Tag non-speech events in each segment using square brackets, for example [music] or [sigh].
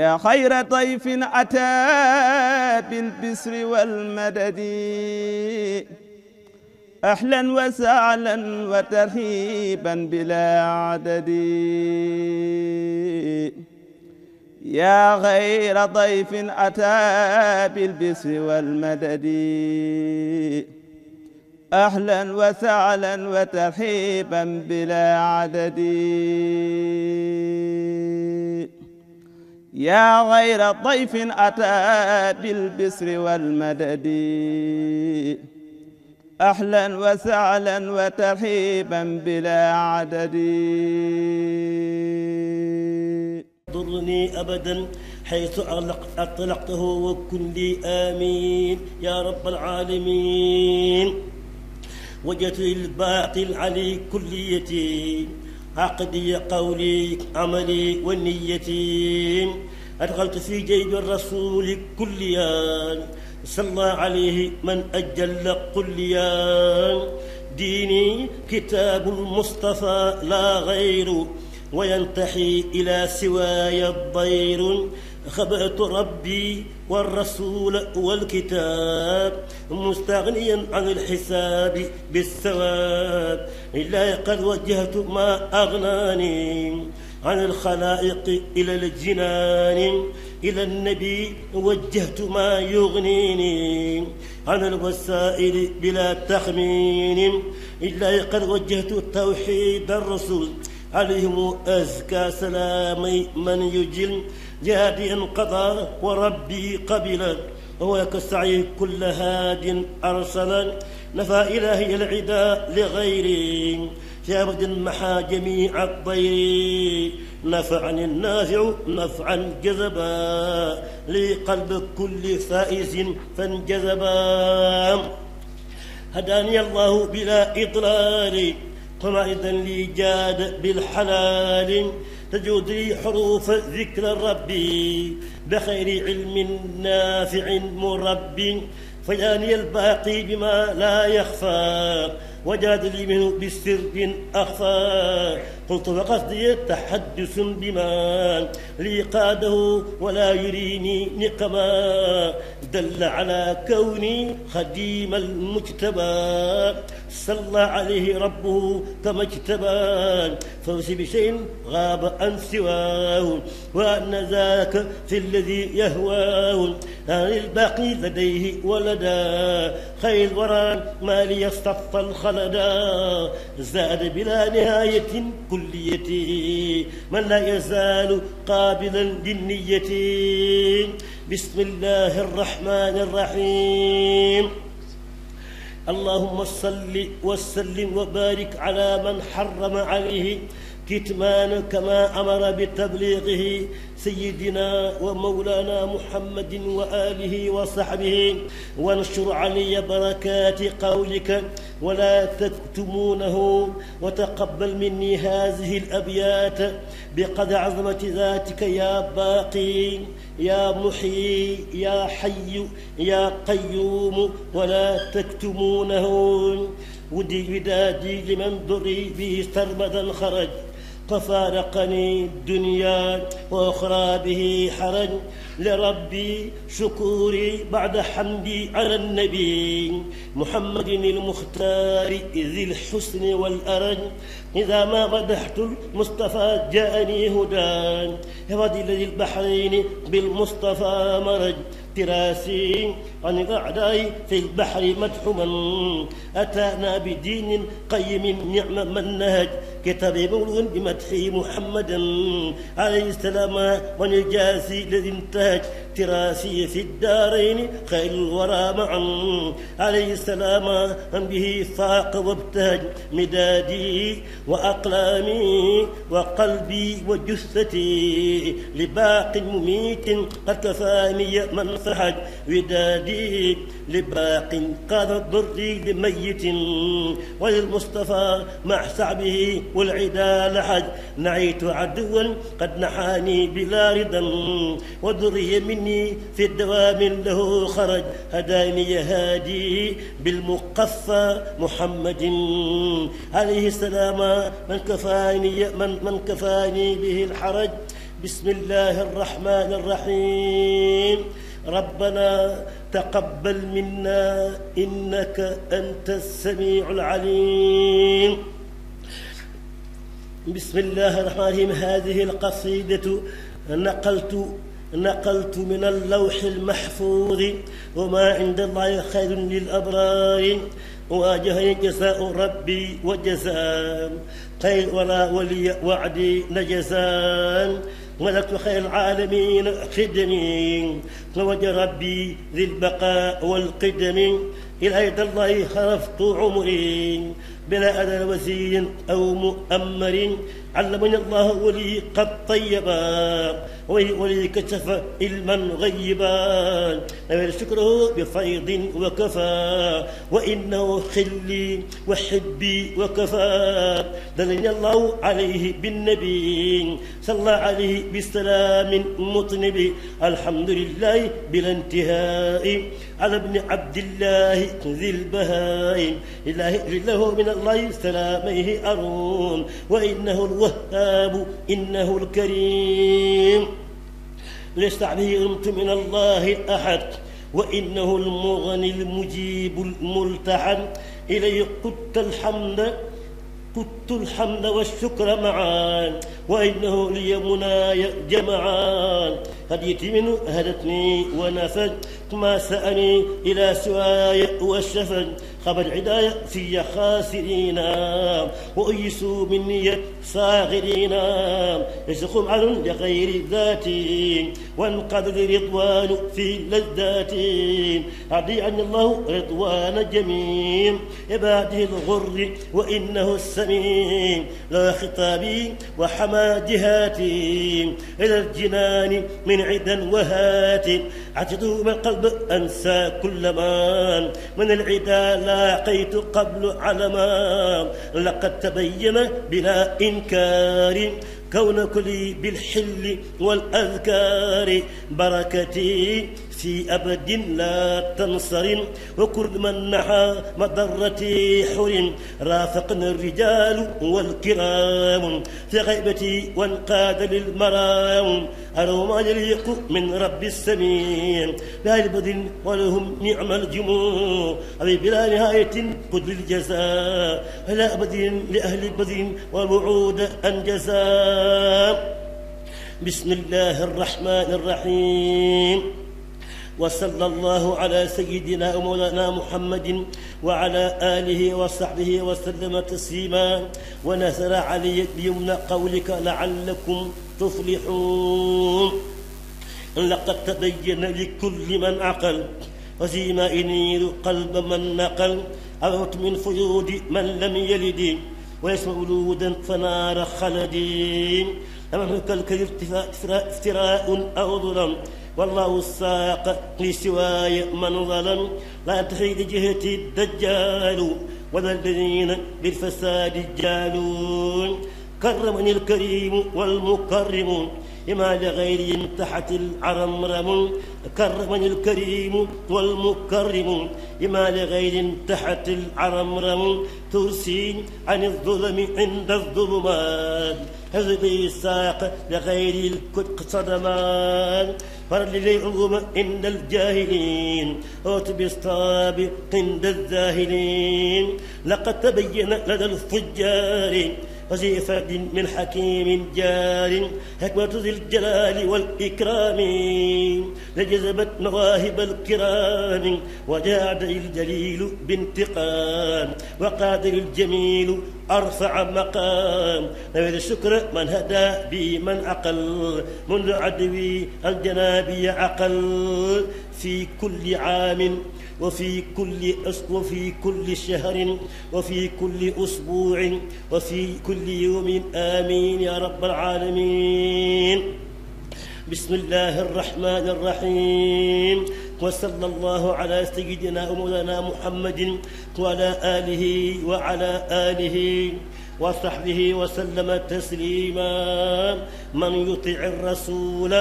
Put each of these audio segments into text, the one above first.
يا خير ضيف أتى بالبسر والمدد. أهلا وسهلا وترحيبا بلا عدد. يا غير ضيف أتى بالبسر والمدد. أهلا وسهلا وترحيبا بلا عدد. يا غير ضيف أتى بالبسر والمدد. أهلا وسهلا وترحيبا بلا عدد. ضرني أبدا حيث أطلقته وكن لي آمين. يا رب العالمين. وجدت الباطل علي كليتي. عقدي قولي عملي ونيتي. أدخلت في جيب الرسول كليا. صلى عليه من أجل قليا ديني كتاب المصطفى لا غير وينتحي إلى سواي الضير. خبأت ربي والرسول والكتاب مستغنيا عن الحساب بالثواب. إلا قد وجهت ما أغناني عن الخلائق إلى الجنان. إلى النبي وجهت ما يغنيني عن الوسائل بلا تخمين. إلا قد وجهت توحيد الرسول عليهم أزكى سلامي من يجل. جهادي انقضى وربي قبلا هو كالسعي كل هاد أرسلا نفى إلهي العدا لغيري في أبد محى جميع الضير نفعني النافع نفعا جذبا لقلب كل فائز فانجذبا. هداني الله بلا إضلال قمائدا لي جاد بالحلال. تجود لي حروف ذكر ربي بخير علم نافع مرب. فجاني الباقي بما لا يخفى وجاد لي منه بسر أخفى. قلت وقصدي تحدث بما لي قاده ولا يريني نقما. دل على كوني خديم المجتبى. صلى عليه ربه كما اجتبى. فوز بشيء غاب عن سواه. وأن ذاك في الذي يهواه. أن الباقي لديه ولدا. خير الورى ما ليصطف الخلدا. زاد بلا نهاية كليتي من لا يزال قابلا للنية بسم الله الرحمن الرحيم. اللهم صل وسلم وبارك على من حرم عليه كتمان كما أمر بتبليغه سيدنا ومولانا محمد وآله وصحبه. وانشر علي بركات قولك ولا تكتمونه وتقبل مني هذه الأبيات بقدر عظمة ذاتك يا باقي يا محيي يا حي يا قيوم ولا تكتمونه. ودي ودادي لمن ضري به سرمدا خرج. ففارقني الدنيا وأخرى به حرج لربي شكوري بعد حمدي على النبي محمد المختار ذي الحسن والأرج. إذا ما مدحت المصطفى جاءني هدى. هدي الذي البحرين بالمصطفى مرج. تراسي عن الأعداء في البحر مدح من أتانا بدين قيم نعم من نهج. كتاب مولود بمدح محمد عليه السلام ونجاسي الذي انتهج تراسي في الدارين خير الورى معا عليه السلام به فاق وابتهج مدادي وأقلامي وقلبي وجثتي لباق مميت قد كفاني من فحج ودادي لباق قاد ضري لميت وللمصطفى مع سعبه والعدا لحج نعيت عدوا قد نحاني بلا رضا وذري مني في الدوام له خرج. هداني هادي بالمقفى محمد. عليه السلام من كفاني من من كفاني به الحرج. بسم الله الرحمن الرحيم. ربنا تقبل منا إنك أنت السميع العليم. بسم الله الرحمن الرحيم. هذه القصيدة نقلت نقلت من اللوح المحفوظ وما عند الله خير للأبرار. واجه جزاء ربي وجزاء خير ولا ولي وعدي نجزان ملكت خير العالمين خدمي ووجه ربي ذي البقاء والقدم. إلى يد الله خرفت عمري. بلا أذى وزي أو مؤمر علمني الله ولي قد طيبا. ولي كشف علما غيبا. نويل شكره بفيض وكفى وإنه خلي وحبي وكفى. دلني الله عليه بالنبي صلى عليه بسلام مطنب. الحمد لله بلا انتهاء. على ابن عبد الله ذي البهاء. إله له من الله سلاميه أرون. وإنه الوهاب إنه الكريم. ليس عليه أنت من الله أحد وإنه المغني المجيب الملتحن. إليه قدت الحمد قدت الحمد والشكر معا وإنه لي مناي جمعان هديت منه هدتني ونفد ما سأني إلى سواي والشفد خبر عداية في خاسرين وأيسوا مني صاغرين. يسخم عن لغير ذاتي وانقذ الرضوان في لذاتي أعطي عن الله رضوان جميل عباده الغر وإنه السميع لا خطابي وحمى جهاتي إلى الجنان من عدا وهات. عجدوا قلب أنسى كل ما. من العدا لاقيت قبل علما. لقد تبين بلا إنكار كون كلي بالحل والأذكار. بركتي في أبد لا تنصر وكل من نحى مضرتي حر رافقنا الرجال والكرام في غيبتي وانقاد للمرام. أروا ما يليق من رب السميع. بأهل بدر ولهم نعم الجموع. أبي بلا نهاية قد الجزاء. إلى أبد لأهل بدر والوعود أنجزاء بسم الله الرحمن الرحيم. وصلى الله على سيدنا ومولانا محمد وعلى آله وصحبه وسلم تسليما. ونثر علي بيمن قولك لعلكم تفلحون. لقد تبين لكل من عقل وزيما ينير قلب من نقل. أغوت من فيود من لم يلد وليس مولودا فنار خلدين لمن كالكذب افتراء أو ظلم. والله الساق لسواي من ظلم. لا تخيد جهتي الدجال ولا الذين بالفساد جالون. كرمني الكريم والمكرم لما لغير تحت العرمرم كرمني الكريم والمكرم. لما لغير تحت العرمرم ترسي عن الظلم عند الظلمات. حزبي الساق لغير الصدمان فرد لي عظم عند الجاهلين. أوت بالصاب عند الزاهلين لقد تبين لدى الفجار وزيفة من حكيم جار. حكمة ذي الجلال والإكرام. لجذبت مواهب الكرام. وجاد الجليل بانتقام. وقادر الجميل أرفع مقام. نويل الشكر من هدى بي من عقل منذ عدوي الجنابي عقل في كل عام وفي كل وفي كل شهر وفي كل أسبوع وفي كل يوم. آمين يا رب العالمين. بسم الله الرحمن الرحيم. وصلى الله على سيدنا ومولانا محمد وعلى آله وعلى آله وصحبه وسلم تسليما. من يطع الرسول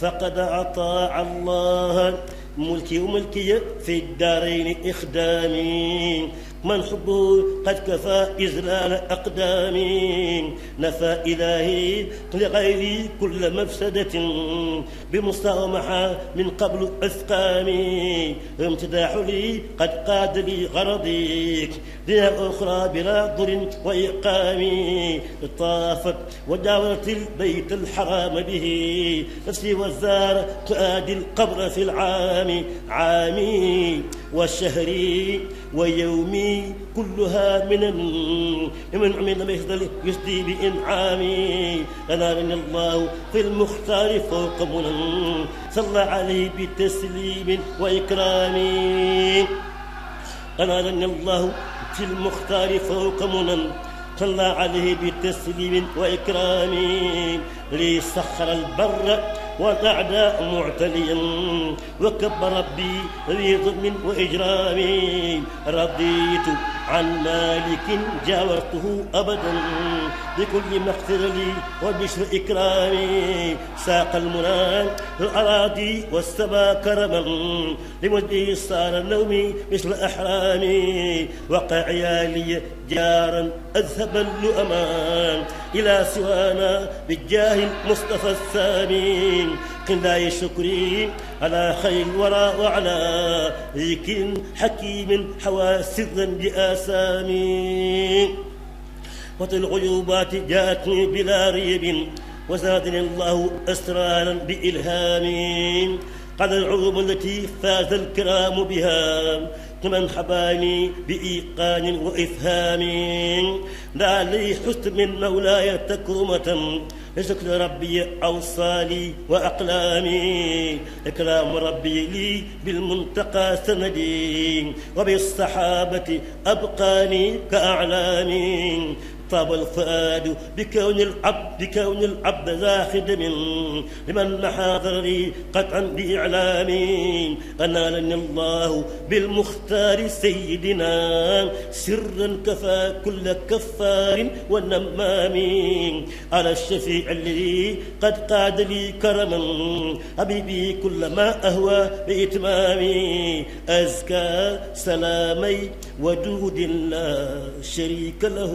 فقد أطاع الله. ملكي وملكي في الدارين إخدامي من حبه قد كفى إذلال أقدامي نفى إلهي لغيري كل مفسدة بمستومحة من قبل أثقامي امتداح لي قد قاد لي غرضيك دنيا أخرى بلا ضر وإقامي طافت وجاورت البيت الحرام به. نفسي والزار تؤدي القبر في العام. عامي وشهري ويومي كلها من من عمل مثل يسدي بإنعامي. أنارني الله في المختار فوق منن. صلى عليه بتسليم وإكرام. أنارني الله في المختار فوق منن. صلى عليه بتسليم وإكرام. لي سخر البر والأعداء معتليا وكب ربي ذي ظلم وإجرام. رضيت عن مالك جاورته أبدا بكل مغفر لي وبشر إكرامي. ساق المنان الأراضي والسما كرما لمجده صار النوم مثل أحرامي. وقع عيالي جارا أذهب اللؤمان إلى سوانا بالجاه المصطفى الثاني قلاي شكري على خير الورى وعلى ذكر حكيم حوى سرا بآسامي. وطي الغيوبات جاءتني بلا ريب وزادني الله أسرارا بإلهامي قد العلوم التي فاز الكرام بها من حباني بإيقان وإفهام. لا لي حسن من مولاي تكرمة لشكر ربي أوصالي وأقلامي إكرام ربي لي بالمنتقى سندي وبالصحابة أبقاني كأعلامي. طاب الفؤاد بكون العبد بكون العبد ذا خدم. لمن محاضر لي قطعا بإعلامي أنالني الله بالمختار سيدنا. سرا كفى كل كفار ونمام على الشفيع الذي قد قاد لي كرما. حبيبي كل ما أهوى بإتمامي أزكى سلامي ودود لا شريك له.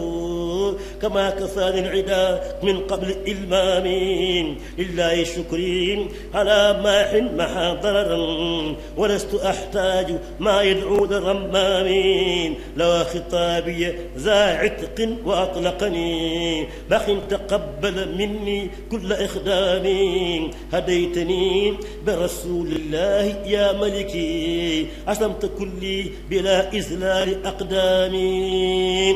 كما كفاني العدا من قبل إلمامي لله شكري على ماح محا ضررا ولست أحتاج ما يدعو لرمامي لو خطابي ذا عتق وأطلقني بخ تقبل مني كل إخدامي. هديتني برسول الله يا ملكي عصمت كلي بلا إذلال أقدامي.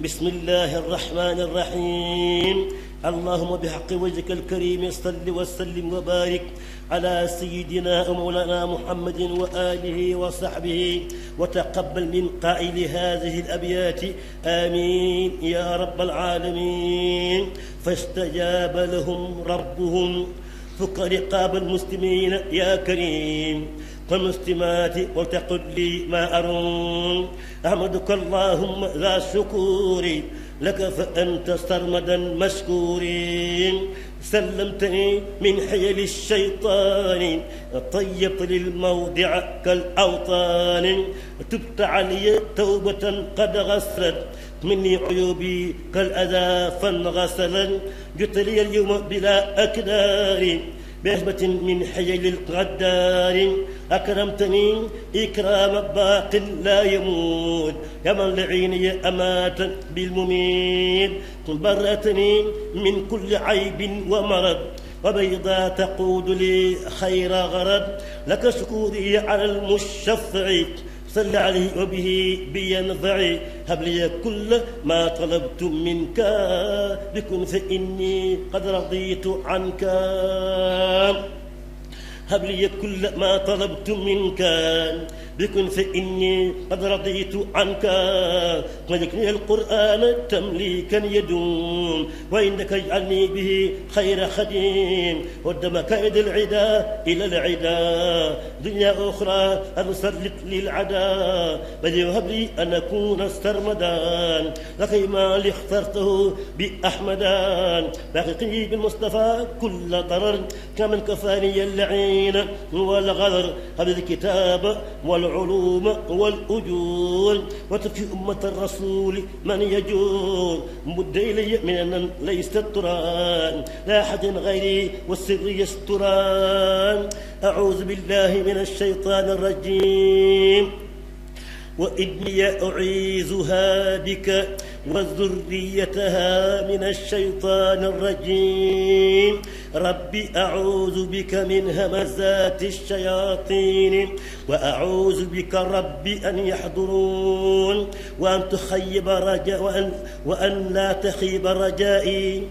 بسم الله الرحمن الرحيم. اللهم بحق وجهك الكريم صل وسلم وبارك على سيدنا ومولانا محمد وآله وصحبه وتقبل من قائل هذه الأبيات. آمين. يا رب العالمين. فاستجاب لهم ربهم. فك رقاب المسلمين يا كريم. والمسلمات وتقل لي ما أرون. أحمدك اللهم ذا الشكور لك فأنت سرمدا مشكورين سلمتني من حيل الشيطان طيبت للموضع كالأوطان. تبت علي توبة قد غسلت مني عيوبي كالأذى فانغسلا جئت لي اليوم بلا أكدار. بعزبة من حيل القدار. أكرمتني إكرام باق لا يموت. يا من لعيني أمات بالمميت. برأتني من كل عيب ومرض. وبيضا تقود لي خير غرض. لك شكوري على المشفع. صل عليه وبه بينفعي هب لي كل ما طلبت منك. بكن فإني قد رضيت عنك. هب لي كل ما طلبت منك. بكن فإني قد رضيت عنك. ملكني القرآن تمليكا يدوم وإنك اجعلني به خير خديم. ودم كيد العدا إلى العدا. دنيا أخرى أرسلت للعدا بل يهب لي أن أكون استرمدان. لقي ما اللي اخترته بأحمدان. باقي بالمصطفى كل ضرر كمن كفاني اللعين والغدر. هذا الكتاب والعلوم والأجور وتكفي أمة الرسول من يجور مد إلي من ليس التران لا أحد غيري والسر يستران. أعوذ بالله من الشيطان الرجيم. وإني أعيذها بك وذريتها من الشيطان الرجيم. رب أعوذ بك من همزات الشياطين وأعوذ بك رب أن يحضرون وأن تخيب رجاء وأن, وأن لا تخيب رجائي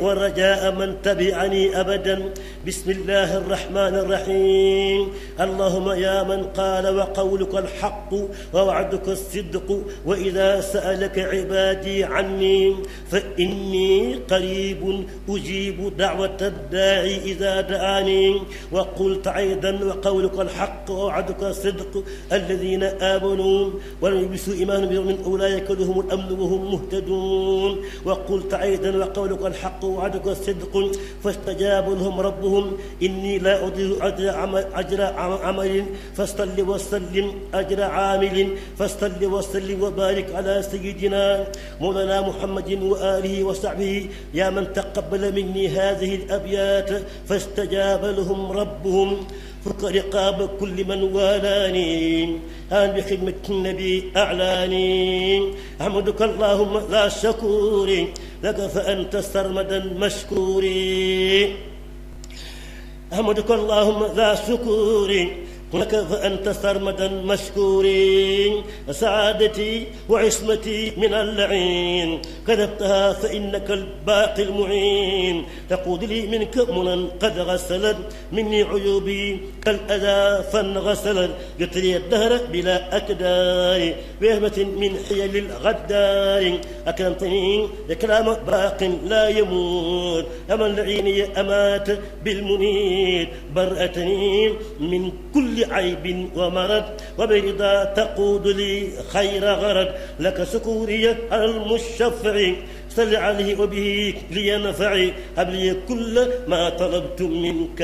ورجاء من تبعني أبدا. بسم الله الرحمن الرحيم. اللهم يا من قال وقولك الحق ووعدك الصدق وإذا سألك عبادي عني فإني قريب أجيب دعوة الداعي إذا دعاني. وقلت أيضا وقولك الحق ووعدك الصدق الذين آمنوا ولم يلبسوا إيمانهم من أولئك لهم الأمن وهم مهتدون. وقلت أيضا وقولك الحق ووعدك الصدق فاستجاب لهم ربهم. إني لا أضيع أجر عمل, أجر عمل. فاصل وسلم أجر عامل. فاصل وسلم وبارك على سيدنا مولانا محمد وآله وصحبه يا من تقبل مني هذه الأبيات فاستجاب لهم ربهم فك رقاب كل من والاني. آن بخدمة النبي أعلاني. أحمدك اللهم لا شكور لك فأنت سرمدا مشكوري. أحمدك اللهم ذا شكور لك فأنت سرمدا مشكورين سعادتي وعصمتي من اللعين. كذبتها فإنك الباقي المعين. تقود لي منك منى قد غسلت مني عيوبي كالأذى فانغسلت. قتلي الدهر بلا أكدار بهمة من حيل الغدار. أكرمتني إكرام باق لا يموت أما العين أمات بالمنير. برأتني من كل عيب ومرض وبرضا تقود لي خير غرض. لك سكوري المشفع صل عليه وبه لينفع هب لي كل ما طلبت منك.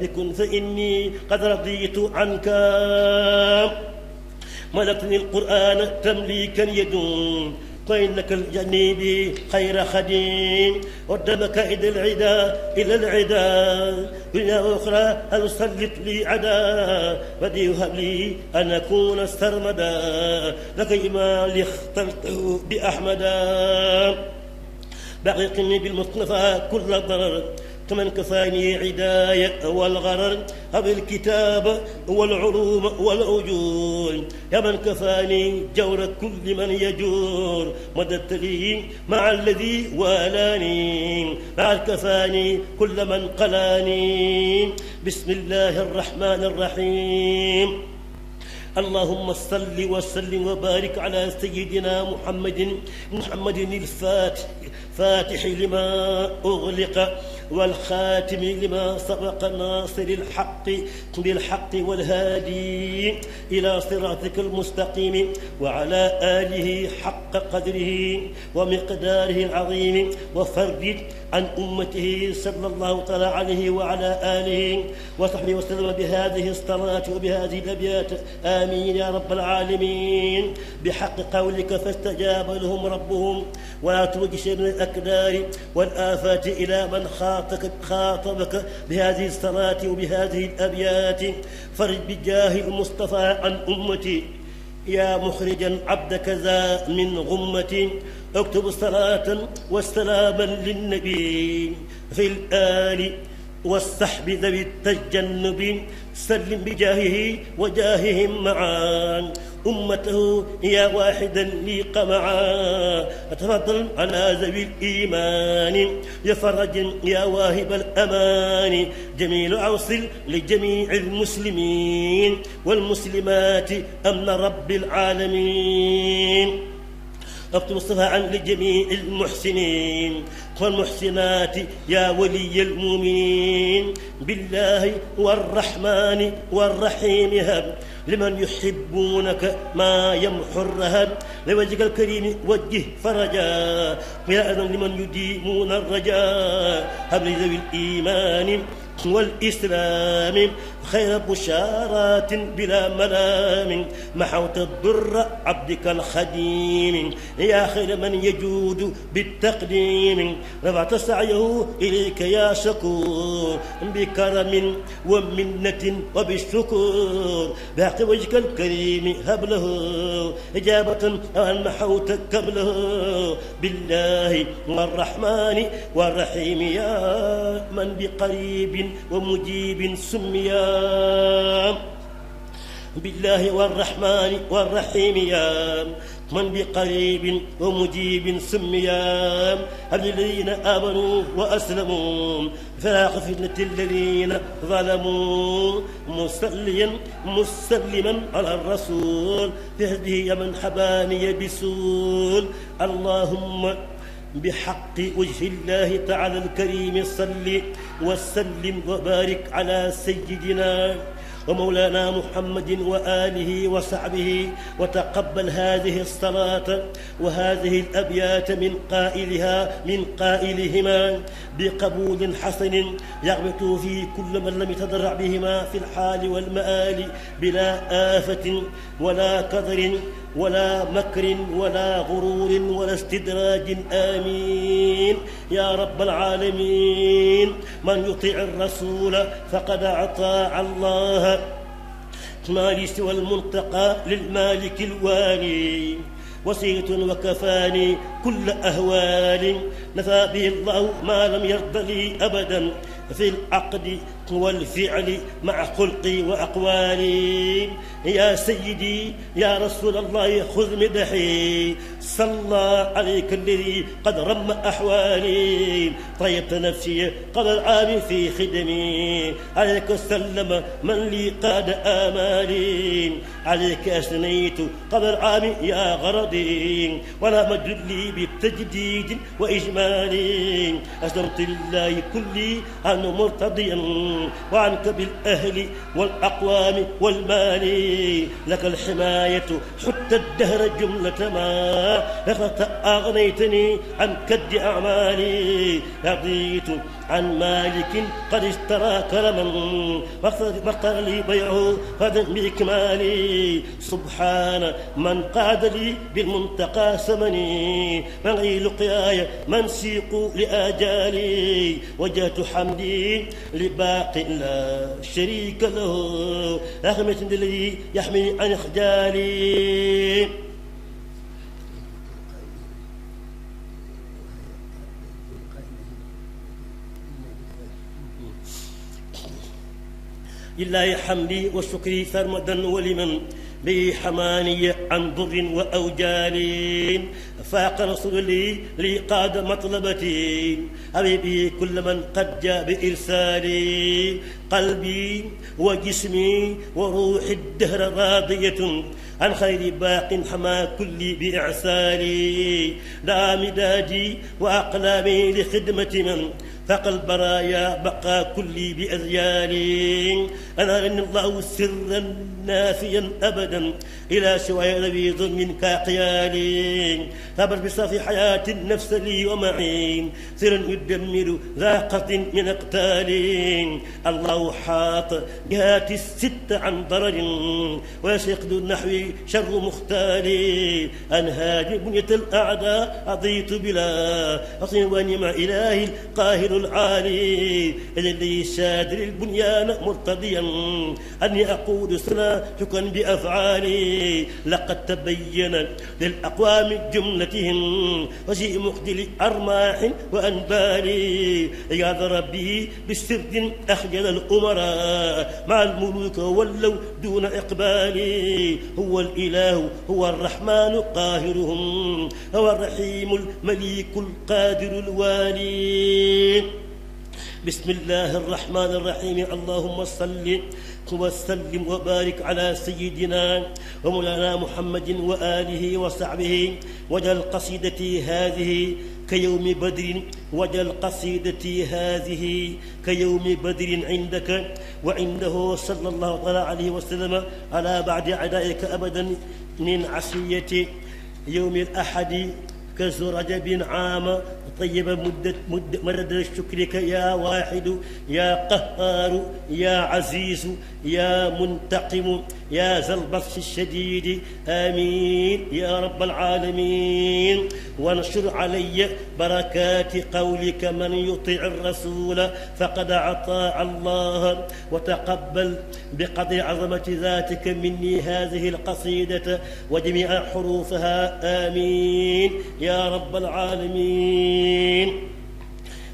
بكن فإني قد رضيت عنك. ملكني القرآن تمليكا يدوم. فإنك الجنيب خير خديم ودم كائد العدا إلى العدا. دنيا أخرى هل سلط لي عدا؟ بدي لي أن أكون سرمدا لك ما اللي اخترته بأحمدا بقيقني بالمصطفى كل ضرر. كمن كفاني عداية والغرر هب الكتاب والعلوم والأجور يا من كفاني جور كل من يجور. مددت لي مع الذي والاني مع كفاني كل من قلاني. بسم الله الرحمن الرحيم. اللهم صل وسلم وبارك على سيدنا محمد محمد الفاتح فاتح لما أغلق والخاتم لما سبق ناصر الحق بالحق والهادي إلى صراطك المستقيم وعلى آله حق قدره ومقداره العظيم. وفرج عن أمته صلى الله تعالى عليه وعلى آله وصحبه وسلم بهذه الصلاة وبهذه الأبيات. آمين يا رب العالمين. بحق قولك فاستجاب لهم ربهم. ولا شيء من الأكدار والآفات إلى من خاطبك, خاطبك بهذه الصلاة وبهذه الأبيات. فرج بجاه المصطفى عن أمتي. يا مخرجا عبدك ذا من غمة. اكتب صلاة وسلاما للنبي في الآل والسحب ذوي التجنب سلم بجاهه وجاههم معا. أمته يا واحدا لي قمعا. أتفضل على ذوي الإيمان. يا فرج يا واهب الأمان. جميل أوصل لجميع المسلمين والمسلمات أمن رب العالمين. الصفاء لجميع المحسنين. والمحسنات يا ولي المؤمنين. بالله والرحمن والرحيم هب. لمن يحبونك ما يمحو الرهب لوجهك الكريم وجه فرجا. يا أذن لمن يديمون الرجاء هب لذوي الإيمان والإسلام. خير بشارات بلا ملام. محوت الضر عبدك الخديم. يا خير من يجود بالتقديم. رفعت سعيه إليك يا شكور. بكرم ومنة وبالشكور. بحق وجهك الكريم هب له. إجابة أن محوت قبله. بالله والرحمن والرحيم. يا من بقريب ومجيب سميا. بالله والرحمن والرحيم يا من بقريب ومجيب سميا الذين آمنوا وأسلموا. فلا فتنة الذين ظلموا. مسليا مسلما على الرسول. بهده يا من حباني بسول اللهم بحق وجه الله تعالى الكريم صل وسلم وبارك على سيدنا ومولانا محمد وآله وصحبه وتقبل هذه الصلاة وهذه الأبيات من قائلها من قائلهما بقبول حسن يغبط في كل من لم يتضرع بهما في الحال والمآل بلا آفة ولا كدر ولا مكر ولا غرور ولا استدراج آمين. يا رب العالمين من يطيع الرسول فقد أطاع الله. ما سوى المنتقى للمالك الوالي. وسيلة وكفاني كل أهوال. نفى به الله ما لم يرض لي أبدا. في العقد والفعل مع خلقي وأقوالي. يا سيدي يا رسول الله خذ مدحي. صلى عليك الذي قد رم أحوالي. طيبت نفسي قبل العام في خدمي. عليك سلم من لي قاد آمالي. عليك أثنيت قبل العام يا غرضي. ولا مجد لي بتجديد وإجمالي. أسلمت لله كلي عنه مرتضيا وعنك بالأهل والأقوام والمال. لك الحماية حتى الدهر جملة ما. أغنيتني عن كد أعمالي. رضيت عن مالك قد اشترى كرما واختار لي بيعه غدا بإكمالي. سبحان من قاد لي بالمنتقى ثمني من غير لقياي من سيق لآجالي. وجهت حمدي لباق لا شريك له. رحمة الذي يحمي عن إخجالي. لله حمدي وشكري سرمدا ولمن به حماني عن ضر وأوجال. فاق رسولي لي قاد مطلبتي. حبيبي كل من قد جاء بإرسالي. قلبي وجسمي وروحي الدهر راضية عن خير باق حما كلي بإعسالي. لا مدادي وأقلامي لخدمة من فقى البرايا بقى كلي بأذيالي أنا لن الله سرا نافيا أبدا إلى سواي ذوي ظلم كاقيالي ثبت بصافي حياة النفس لي ومعين سرا يدمر ذا من أقتالي. الله حاط جهات الست عن ضرر ويسقد النحو شر مختال. أنهاج بنية الأعداء أضيت بلا أصل ونمع إله القاهر العالي الذي شادر البنيان مرتضيا. أني أقول صلاتك بأفعالي. لقد تبين للأقوام جملتهم وشيء مخدل أرماح وأنبال عياذ ربي بالسرد أخجل الأمراء. مع الملوك ولوا دون إقبال هو الإله هو الرحمن قاهرهم. هو الرحيم المليك القادر الوالي. بسم الله الرحمن الرحيم. اللهم صل وسلم وبارك على سيدنا ومولانا محمد وآله وصحبه وجل قصيدتي هذه كيوم بدر وجل قصيدتي هذه كيوم بدر عندك وعنده صلى الله عليه وسلم على بعد عدائك أبدا من عشية يوم الأحد كزر رجب عام. طيب مدة مد مرد شكرك يا واحد يا قهار يا عزيز يا منتقم يا ذا البطش الشديد آمين يا رب العالمين. وانشر علي بركات قولك من يطع الرسول فقد أطاع الله. وتقبل بقدر عظمة ذاتك مني هذه القصيدة وجميع حروفها. آمين يا رب العالمين.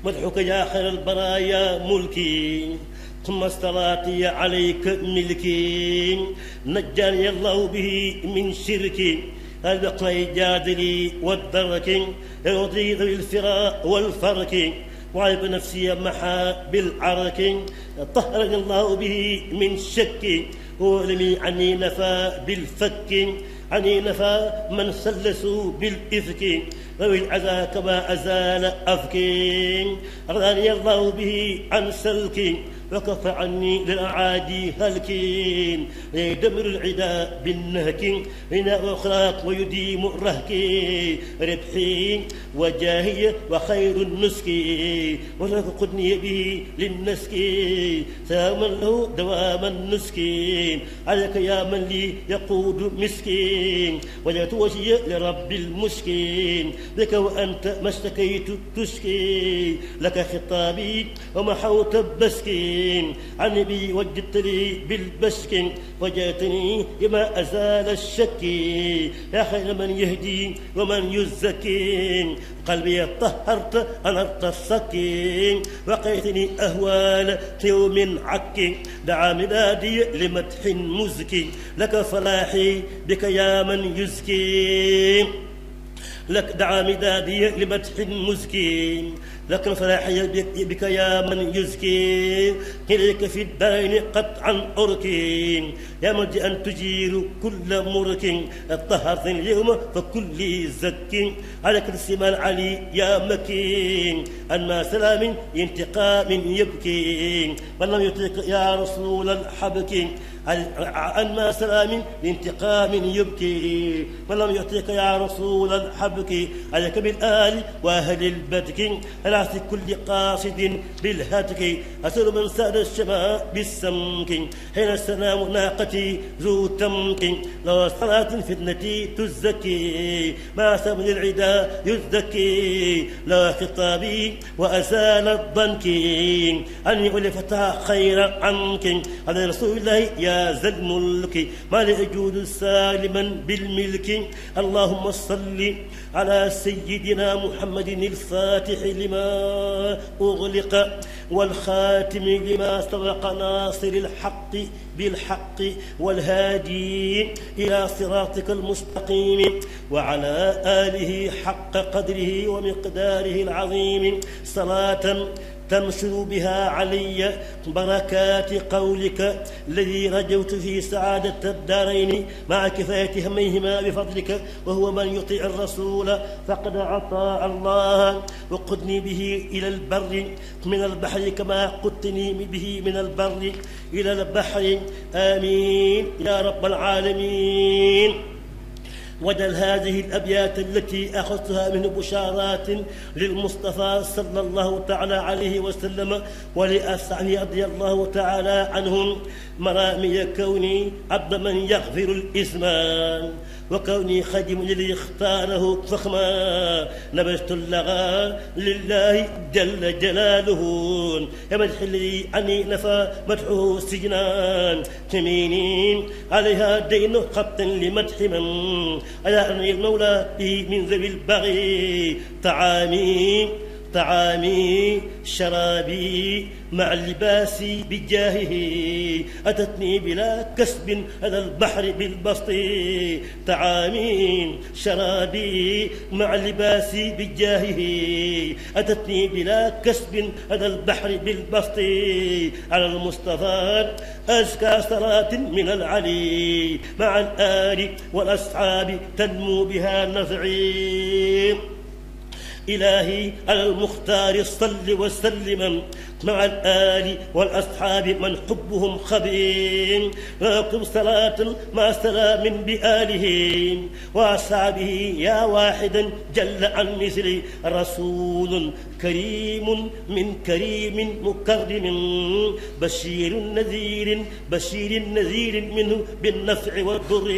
مدحك يا خير البرايا ملكي. ثم استراتي عليك ملكي نجاني الله به من شركي البقي جادلي والدرك. ذوي الفراء والفرك. وعيب نفسي محا بالعرك. طهرني الله به من شك. ولمي عني نفى بالفك. عني نفى من سلسوا بالإفك. ذوي الأذى كما أزال أفكي أغناني الله به عن سلك. وكف عني للأعادي هلكين يدمر العداء بالنهك غناء أخلاق ويديم الرهك. ربحي وجاهي وخير النسك ولك قدني به للنسك. سلاما له دوام النسك عليك يا من لي يقود مسكين وجدت وجهي لرب المسكين بك وأنت ما اشتكيت تشكي لك خطابي ومحوت بسكين عن نبي وجدت لي بالبسك وجاتني بما أزال الشك. يا خير من يهدي ومن يزكي. قلبي طهرت أنرت السكين وقيتني أهوال يوم عك. دعا مدادي لمدح مزكي. لك فلاحي بك يا من يزكي. لك دعا مدادي لمدح مزكي لكن فلاحي بك يا من يزكي إليك في الدين قطعا أركي يا ملجأ أن تجير كل مرك. طهرت اليوم فكل زكي عليك السما العلي يا مكين. أما سلام انتقام يبكي من لم يا رسول الحبك عن ما سلام لانتقام يبكي؟ من لم يعطيك يا رسول الحبك؟ عليك بالآل وأهل البدك. على كل قاصد بالهتك؟ أسر من ساد الشماء بالسمك. حين السلام ناقتي ذو تمك. لو صلاة الفتنة تزكي ما سبل العدا يزكي. لا خطابي وأزال الضنك. أني ألفتها خير عنك. على رسول الله يا يا ذا الملك ما لأجود سالما بالملك. اللهم صل على سيدنا محمد الفاتح لما أغلق والخاتم لما سبق ناصر الحق بالحق والهادي إلى صراطك المستقيم. وعلى آله حق قدره ومقداره العظيم. صلاة تنشر بها علي بركات قولك الذي رجوت في سعادة الدارين مع كفاية هميهما بفضلك وهو من يطيع الرسول فقد أطاع الله. وقدني به إلى البر من البحر كما قدتني به من البر إلى البحر. آمين. يا رب العالمين. وجل هذه الأبيات التي أخذتها من بشارات للمصطفى صلى الله تعالى عليه وسلم ولأصحابه رضي الله تعالى عنهم. مرامي كوني عبد من يغفر الإثمان. وكوني خدم للي اختاره فخما نبشت اللغى لله جل جلاله. يا مدح لي عني نفى مدحه سجنان تميني عليها دين خبط لمدح من على أن المولى به من ذوي البغي. طعامي طعامي شرابي مع اللباس بجاهه. أتتني بلا كسب على البحر بالبسط. طعامي شرابي مع اللباس بجاهه. أتتني بلا كسب على البحر بالبسط. على المصطفى أزكى صلاة من العلي. مع الآل والأصحاب تنمو بها نفعي. إلهي المختار صل وسلم مع الآل والأصحاب من حبهم خبير. واكتب صلاة مع سلام بآله وأصحابه يا واحدا جل عن مثل رسول كريم من كريم مكرم. بشير نذير بشير نذير منه بالنفع والضر.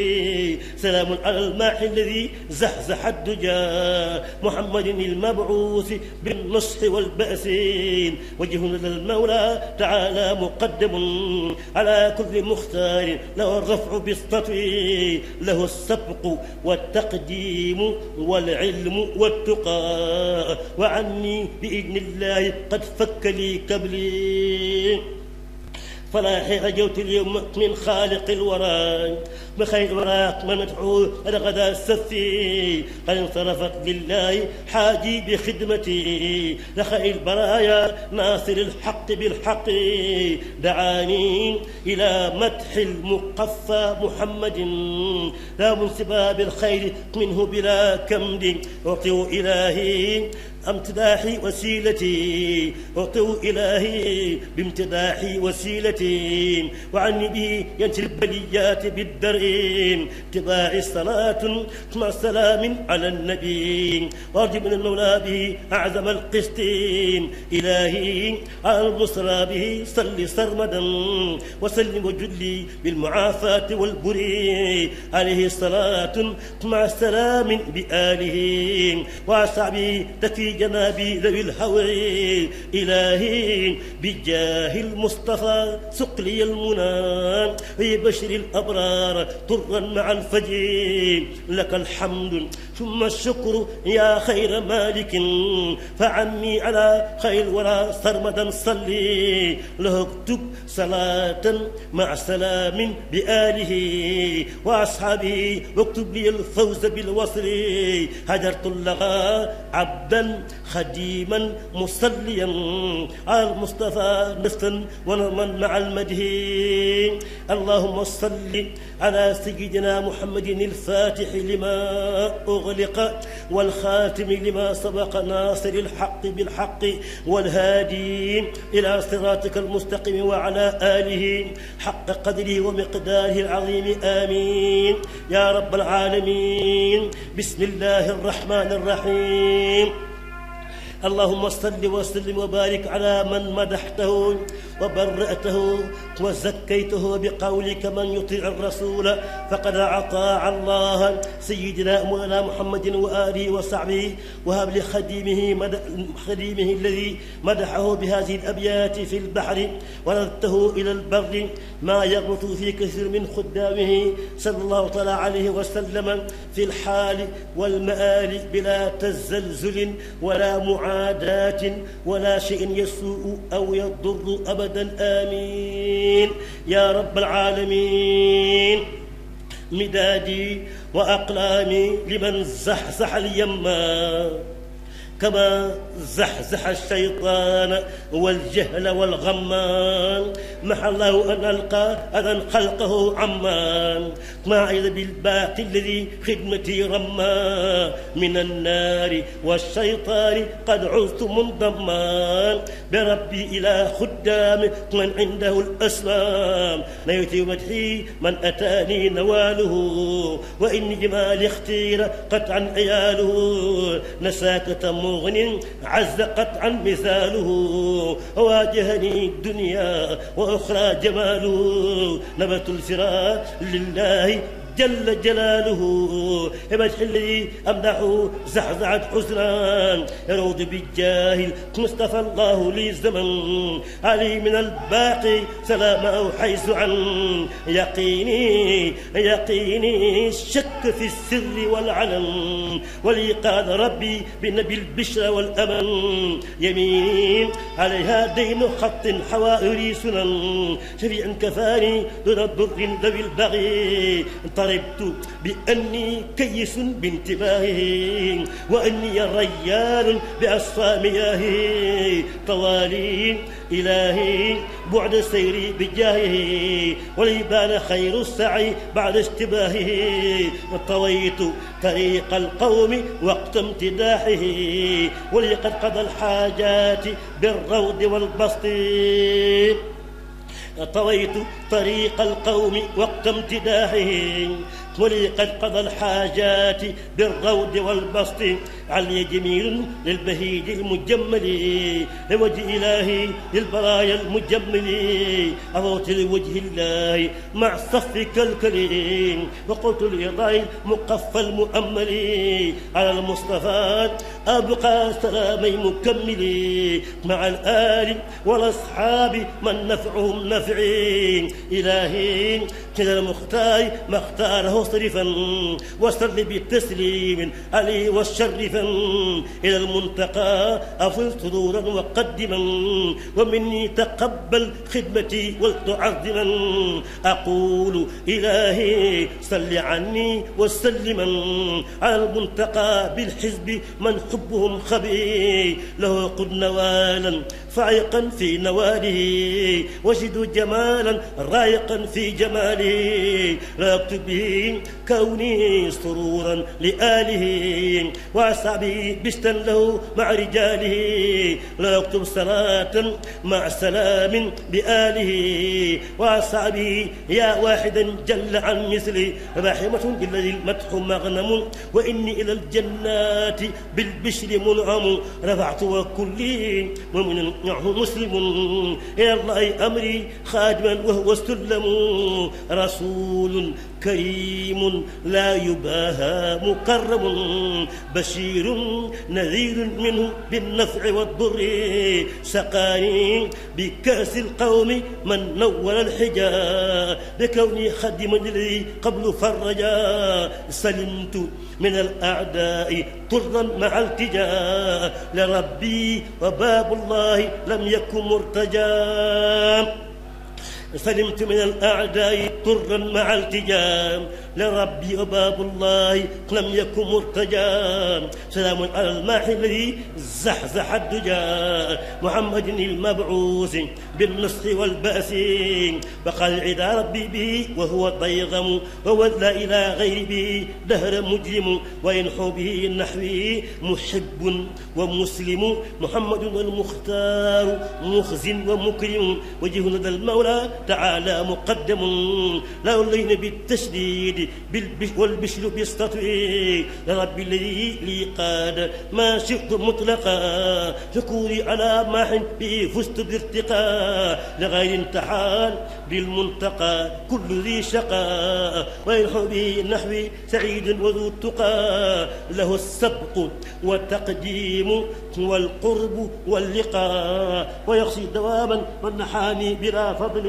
سلام على الماحي الذي زحزح الدجى. محمد المبعوث بالنصح والبأس. وجه المولى تعالى مقدم على كل مختار له الرفع بالسطو له السبق والتقديم والعلم والتقى. وعني بإذن الله قد فك لي كبلي. فلاحي رجوت اليوم من خالق الورى بخير الورى من مدعوه الغدا السفي. قد انصرفت لله حاجي بخدمتي لخير البرايا ناصر الحق بالحق. دعاني إلى مدح المقفى محمد لا منسبا بالخير منه بلا كمد. أعطي إلهي أمتداحي وسيلتي أعطوا إلهي بامتداحي وسيلتي. وعني به ينشر البليات بالدرء اتباع الصلاة مع سلام على النبي. وأرجو من المولى به أعظم القسط إلهي على المصرى به صل سرمدا. وسلم وجلي بالمعافاة والبري. عليه الصلاة مع سلام بآله. وأصحابه تكفي جنابي ذوي الهوى. إلهي بجاه المصطفى سقلي المنى. في بشر الأبرار طرا مع الفجر لك الحمد ثم الشكر يا خير مالك. فعني على خير ولا سرمدا صلي. له اكتب صلاة مع سلام بآله. وأصحابه واكتب لي الفوز بالوصل. هجرت اللغى عبدا خديما مصليا على المصطفى نفسا ونرما مع المده اللهم صل على سيدنا محمد الفاتح لما أغلق والخاتم لما سبق ناصر الحق بالحق والهادي إلى صراطك المستقيم وعلى آله حق قدره ومقداره العظيم آمين. يا رب العالمين بسم الله الرحمن الرحيم. اللهم صل وسلم وبارك على من مدحته وبرأته وزكيته بقولك من يطيع الرسول فقد أطاع الله سيدنا مولانا محمد وآله وصحبه وهب لخديمه مد... خديمه الذي مدحه بهذه الأبيات في البحر وردته إلى البر ما يغلط في كثير من خدامه صلى الله تعالى عليه وسلم في الحال والمآل بلا تزلزل ولا معاداة ولا شيء يسوء أو يضر أبدا. آمين. يا رب العالمين. مدادي وأقلامي لمن زحزح اليما كما زحزح الشيطان والجهل والغمان محى الله أن ألقى أذى خلقه عمان. ما عيد بالباقي الذي خدمتي رما من النار والشيطان قد عزت منضما بربي إلى خدام من عنده الأسلام. نيتي مدحي من أتاني نواله. وإن جمال اختير قطعا عياله. نساكة مغن عز قطعا مثاله واجهني الدنيا وأخرى جماله. نبت الفراق لله جل جلاله. مدح الذي أمدحه زحزحت حسنا يروض بالجاهل مصطفى الله لي الزمن علي من الباقي سلامه حيث عن. يقيني يقيني الشك في السر والعلن. ولي قال ربي بنبي البشرى والأمن. يمين عليها دين خط حوائري سنن. شفيع كفاني دون الضر ذوي البغي. طربت بأني كيس بانتباهه وأني ريان بأصفى مياهه طوالي إلهي بعد سيري بجاهه. وليبان خير السعي بعد اشتباهه. طويت طريق القوم وقت امتداحه. ولقد قضى الحاجات بالروض والبسط. طويت طريق القوم وقت امتداحه ولي قد قضى الحاجات بالروض والبسط. علي جميل للبهيج المجمل لوجه إلهي للبرايا المجمل. أضوت لوجه الله مع صفك الكريم وقلت لإرضاء المقفى المؤمل. على المصطفى أبقى سلامي مكملي مع الآل والأصحاب من نفعهم نفعي. إلهي كذا المختار ما اختاره صرفا وسل بالتسليم علي والشرفا. إلى المنتقى أفل صدورا وقدما ومني تقبل خدمتي ولتعظما أقول إلهي صل عني وسلما على المنتقى بالحزب من حبهم خبي له قد نوالا فعيقا في نواله وجد جمالا رايقا في جماله. لا اكتب به كوني سرورا لآله وأسعى بشتا له مع رجاله لا اكتب صلاة مع سلام بآله وأسعى به يا واحدا جل عن مثلي رحمة بالذي المدح مغنم وإني إلى الجنات بالبشر منعم رفعت وكلي ومن معه مسلم إلى الله أمري خادما وهو السلم رسول كريم لا يباهى مكرم بشير نذير منه بالنفع والضر. سقاني بكأس القوم من نور الحجا بكوني خدما الذي قبل فرجا. سلمت من الأعداء طرا مع التجاء لربي وباب الله لم يكن مرتجا. سلمت من الأعداء طرا مع التجام لربي وباب الله لم يكن مرتجا. سلام على الماحي الذي زحزح الدجى محمد المبعوث بالنصح والبأس. وقال عدا ربي به وهو ضيغم وهو لا إلى غير به دهر مجرم وينحو به النحوي محب ومسلم محمد المختار. مخز ومكرم وجه ندى المولى تعالى مقدم. لا اللين بالتشديد. والبشر بالستطوي لرب الذي لي قاد ما شئت مطلقا. شكوري على ماح به فزت بارتقاء. لغير امتحان بالمنتقى كل ذي شقاء وينحو به نحوي سعيد وذو التقى له السبق والتقديم والقرب واللقاء. ويقصي دواما من نحاني بلا فضل.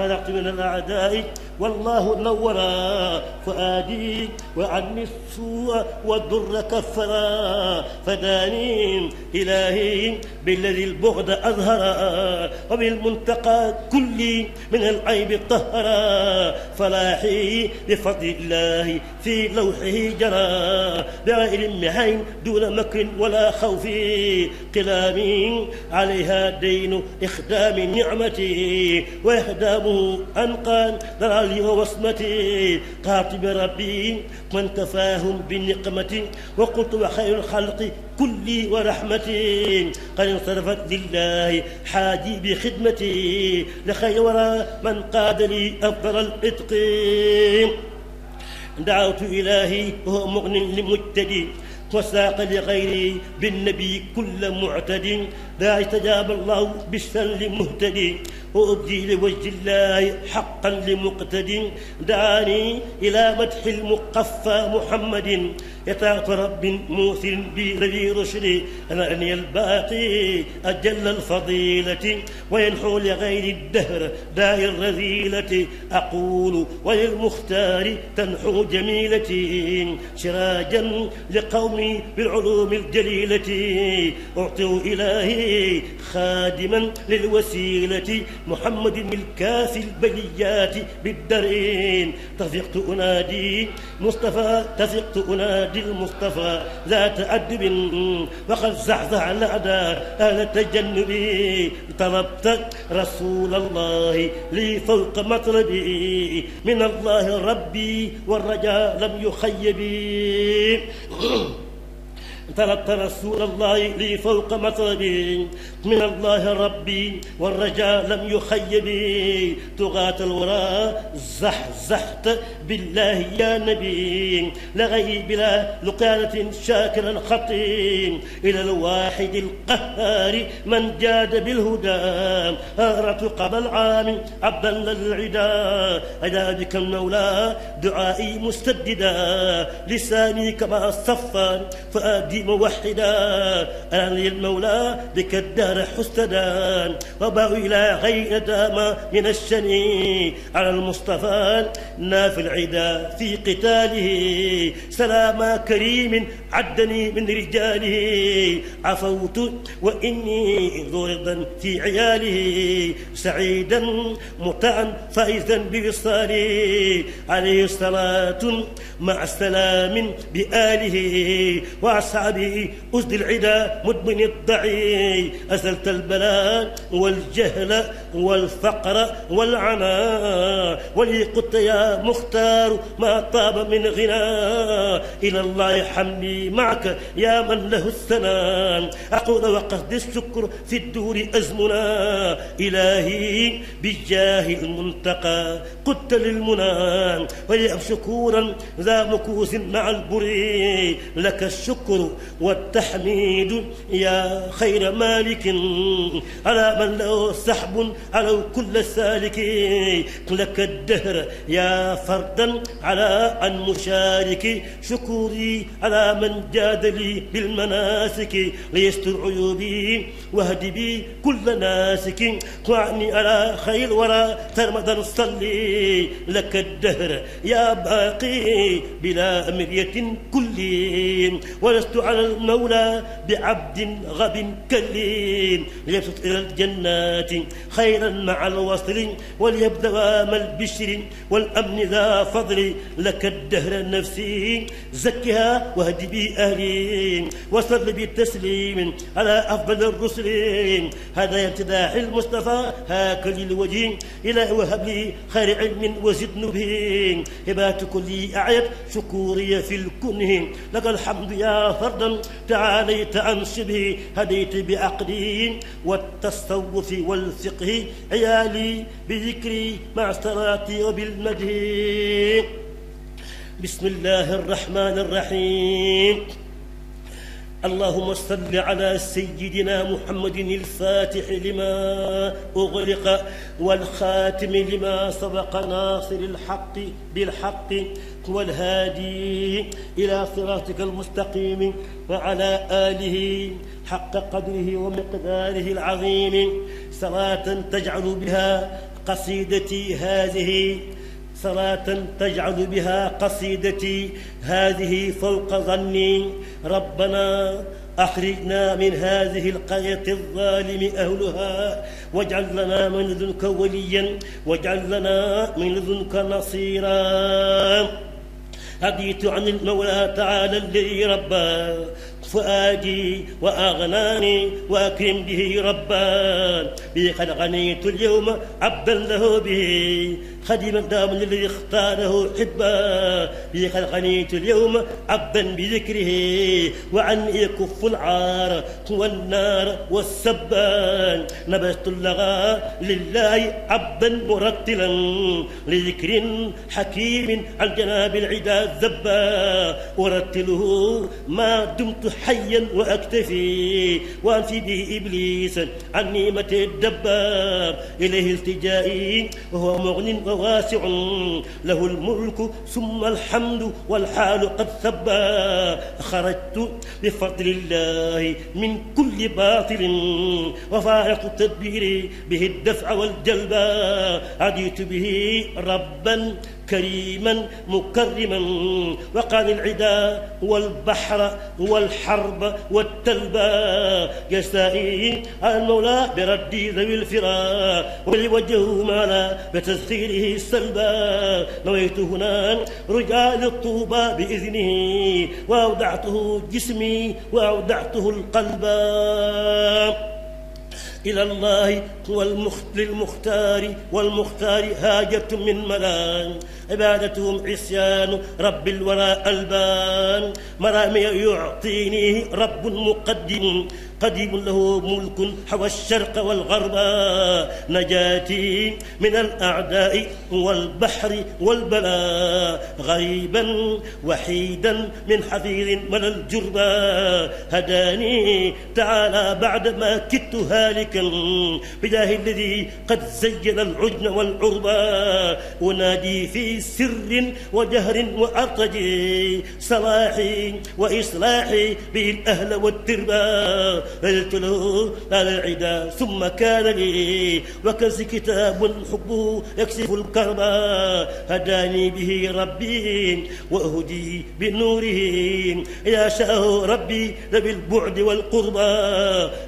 فرقت من الأعداء والله نور فؤادي وعني السوء والضر كفرا فداني إلهي بالذي البغض أظهر وبالمنتقى كلي من العيب طهرا فلاحي بفضل الله في لوحه جرى بغير محين دون مكر ولا خوف قلامي عليها دين إخدام نعمتي وإخدامه أنقى ضلالي ووصمتي. قاتب ربي من كفاهم بالنقمة وقلت وخير الخلق كلي ورحمتي. قد انصرفت لله حاجي بخدمتي. لخير من قاد لي أفضل الإتق. دعوت إلهي وهو مغن لمجتدي وساق لغيري بالنبي كل معتد. لا استجاب الله بالسل مهتدي وأبدي لوجه الله حقا لمقتد. دعاني إلى مدح المقفى محمد. يتعط رب موثل بذي رشد. أنني الباقي أجل الفضيلة. وينحو لغير الدهر داء الرذيلة. أقول وللمختار تنحو جميلتي. سراجا لقومي بالعلوم الجليلة. أعطي إلهي خادما للوسيلة محمد الكافي البليات بالدرين تفقت أنادي مصطفى تفقت أنادي المصطفى. ذات أدب وقد زحزح الأعداء أهل التجنب. طلبت رسول الله لي فوق مطلبي. من الله ربي والرجاء لم يخيبي. [clears throat] طلبت رسول الله لي فوق مطلبي. من الله ربي والرجاء لم يخيبي طغاة الورى زحزحت بالله يا نبي. لغي بلا لقانة شاكرا خطيم. إلى الواحد القهار من جاد بالهدى. هارت قبل عام عبدا للعدا. أدا بك المولى دعائي مستددا لساني كما صفا فأدي موحدا أنا لي المولى بك الدهر حسدا وباء إلى غير دام من الشني على المصطفى نافي العدا في قتاله. سلام كريم عدني من رجاله. عفوت وإني ذو رضا في عياله. سعيدا مطاعا فائزا بوصاله. عليه الصلاة مع السلام بآله. وأصحابه أسد العدا مدمن الضعي. أزلت البلاء والجهل والفقر والعناء ولي قلت يا مختار ما طاب من غنى. إلى الله حملي معك يا من له الثناء أقول وقصد الشكر في الدور أزمنا. إلهي بالجاه المنتقى قدت للمنى. وليأب شكورا ذا مكوس مع البري. لك الشكر والتحميد يا خير مالك. على من له سحب على كل سالك. لك الدهر يا فردا على عن مشارك. شكوري على من جاد لي بالمناسك. ليستر عيوبي واهد بي كل ناسك. وعني على خير ورى سرمدا صلي. لك الدهر يا باقي بلا مرية كلي ولست على المولى بعبد غب كليم ليبسط إلى الجنات خيرا مع الوصل وليبدأ دوام البشر والأمن ذا فضل لك الدهر نفسي زكها واهد بي أهلي وصل بالتسليم على أفضل الرسل. هذا امتداح المصطفى هاك للوجه إلى وهب لي خير علم وزد نبه. هبات كل أعيت شكوري في الكنه لك الحمد يا فردا تعاليت عن شبه هديت بعقلي والتصوف والفقه عيالي بذكري مع صلاتي وبالمدح بسم الله الرحمن الرحيم. اللهم صل على سيدنا محمد الفاتح لما أغلق والخاتم لما سبق ناصر الحق بالحق والهادي إلى صراطك المستقيم وعلى آله حق قدره ومقداره العظيم. صلاة تجعل بها قصيدتي هذه صلاة تجعل بها قصيدتي. هذه فوق ظني. ربنا أخرجنا من هذه القرية الظالم أهلها. واجعل لنا من لدنك وليا. واجعل لنا من لدنك نصيرا. هديت عن المولى تعالى الذي ربى فؤادي وأغناني وأكرم به ربان به قد غنيت اليوم عبدا له به خديما دام الذي اختاره حبا. به قد غنيت اليوم عبدا بذكره وعن يكف العار والنار والسبان نبذت اللغى لله عبدا مرتلا لذكر حكيم عن جناب العدا الزبا أرتله ما دمت حيا وأكتفي وأنفي به إبليس عن نيمة الدباب. إليه التجائي وهو مغن وواسع. له الملك ثم الحمد والحال قد ثبا. خرجت بفضل الله من كل باطل وفارق تدبيري به الدفع والجلبا. عديت به ربا كريما مكرما وقال العدا والبحر والحرب والتلبا يستعين على المولى بردي ذوي الفراق ولوجهه مالا بتسخيره السلبا نويت هنا رجال الطوبى بإذنه وأودعته جسمي وأودعته القلب إلى الله والمخت للمختار والمختار هاجة من ملان عبادتهم عصيان رب الورى ألبان. مرامي يعطيني رب مقدم قديم له ملك حوى الشرق والغرب. نجاتي من الأعداء والبحر والبلاء غريبا وحيدا من حفيظ من الجربى هداني تعالى بعدما كدت هالكا. بجاه الذي قد زين العجن والعربى أنادي في سر وجهر وأرتجي صلاحي وإصلاحي به الأهل والتربى فزلت له على العدا ثم كان لي وكنز كتاب حبه يكشف الكربا هداني به ربي وأهدي بنوره. يا شاء ربي ذوي البعد والقربى.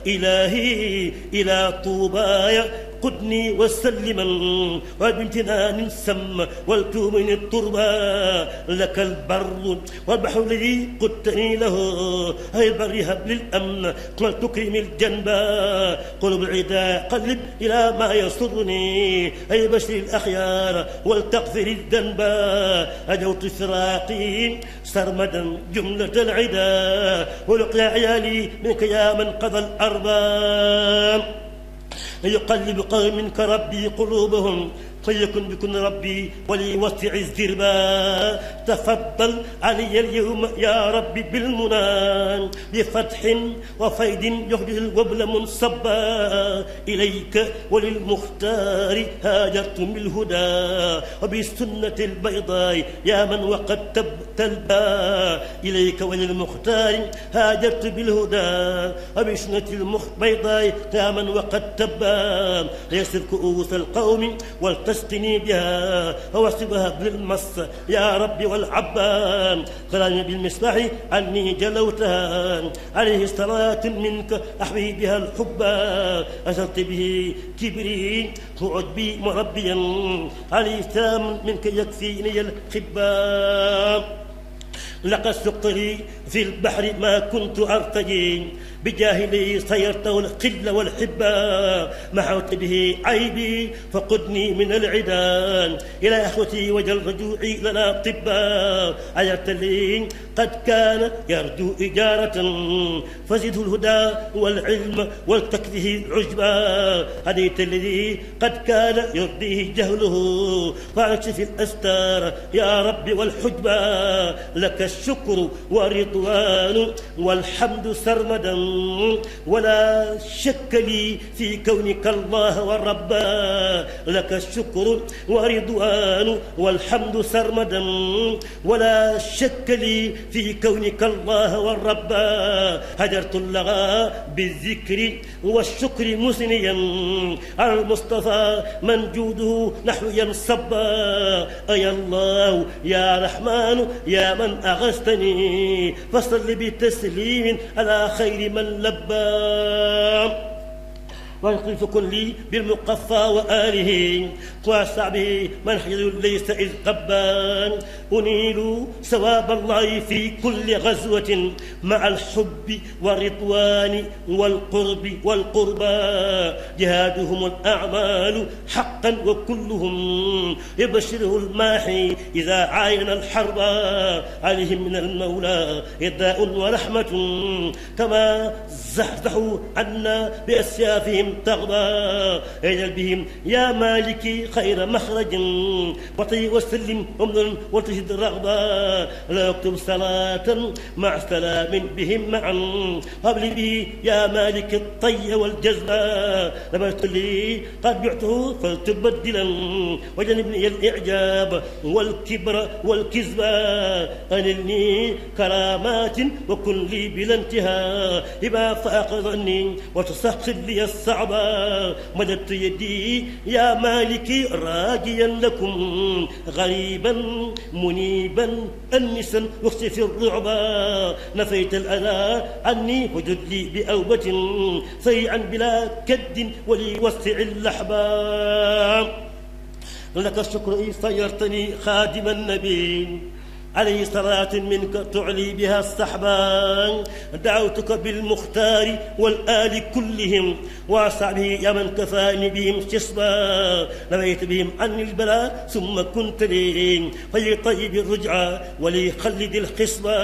إلهي إلى طوباي قدني وسلما وبامتنان سم والتومن التربى لك البر والبحر الذي قدتني له. هاي البر هب للامن ولتكرم الجنبا قلوب العدا قلب إلى ما يسرني. هاي بشر الأخيار ولتغفر الذنبا أجوت فراقي سرمدا جملة العدا. ولقيا عيالي منك يا من قضى الأرباب. يقلب قوم كربي قلوبهم. فليكن بكن ربي وليوسع الزربا. تفضل علي اليوم يا ربي بالمنان. بفتح وفيد يخرج الوبل منصبا. إليك وللمختار هاجرت بالهدى وبالسنة البيضاء يا من وقد تبت البا إليك وللمختار هاجرت بالهدى وبالسنة البيضاء يا من وقد تبا ليسر كؤوس القوم والتسبيح تسقني بها واحسبها بالمص يا ربي والعبان. كلامي بالمصباح عني جلوتها عليه صلاة منك أحوي بها الحب أزلت به كبري وعجبي مربيا عليه سلام منك يكفيني الحبان لقد سقت لي في البحر ما كنت أرتجي. بجاهلي صيرته القل والحبة محوت به عيبي فقدني من العدان. إلى أخوتي وجل رجوعي لنا طبا عيرت لي قد كان يرجو إجارة. فزده الهدى والعلم والتكفيه عجبا هديت الذي قد كان يرضيه جهله. فاكشف الأستار يا رب والحجبا لك الشكر ورضوان والحمد سرمدا. ولا شك لي في كونك الله والرب. لك الشكر ورضوان والحمد سرمدا. ولا شك لي في كونك الله والرب. هجرت اللغى بالذكر والشكر مسنيا. على المصطفى من جوده نحو ينصب. أي الله يا رحمن يا من أغثتني فصل بتسليم على خير من لبى واغفر كلي بالمقفى وآله. وصحبه من حجر ليس إذ قبان. أنيل ثواب الله في كل غزوة مع الحب والرضوان والقرب والقربى. جهادهم الأعمال حقا وكلهم. يبشره الماحي إذا عاين الحرب. عليهم من المولى إداء ورحمة. كما زحزحوا عنا بأسيافهم تغضى. أجل بهم يا مالكي خير مخرج وطي وسلم أمن وتجد الرغبة لا يكتب صلاة مع سلام بهم معا. قبل به يا مالك الطي والجزبة لما لي قد بعته فلتبدلا وجنبني الإعجاب والكبر والكذبة أنلني كرامات وكن لي بلا انتهاء. إذا فاق ظني وتسخر لي الصعب مددت يدي يا مالكي راجيا لكم. غريبا منيبا أنسا واخسف الرعب. نفيت الأذى عني وجد لي بأوبة سريعا بلا كد ولي وسع اللحبا لك الشكر إذ صيرتني خادم النبي. عليه صلاة منك تعلي بها الصحبان دعوتك بالمختار والآل كلهم. وأصحابه يا من كفاني بهم شصبا. نبيت بهم عني البلاء ثم كنت لي في طيب الرجعة ولي خلد الخصبة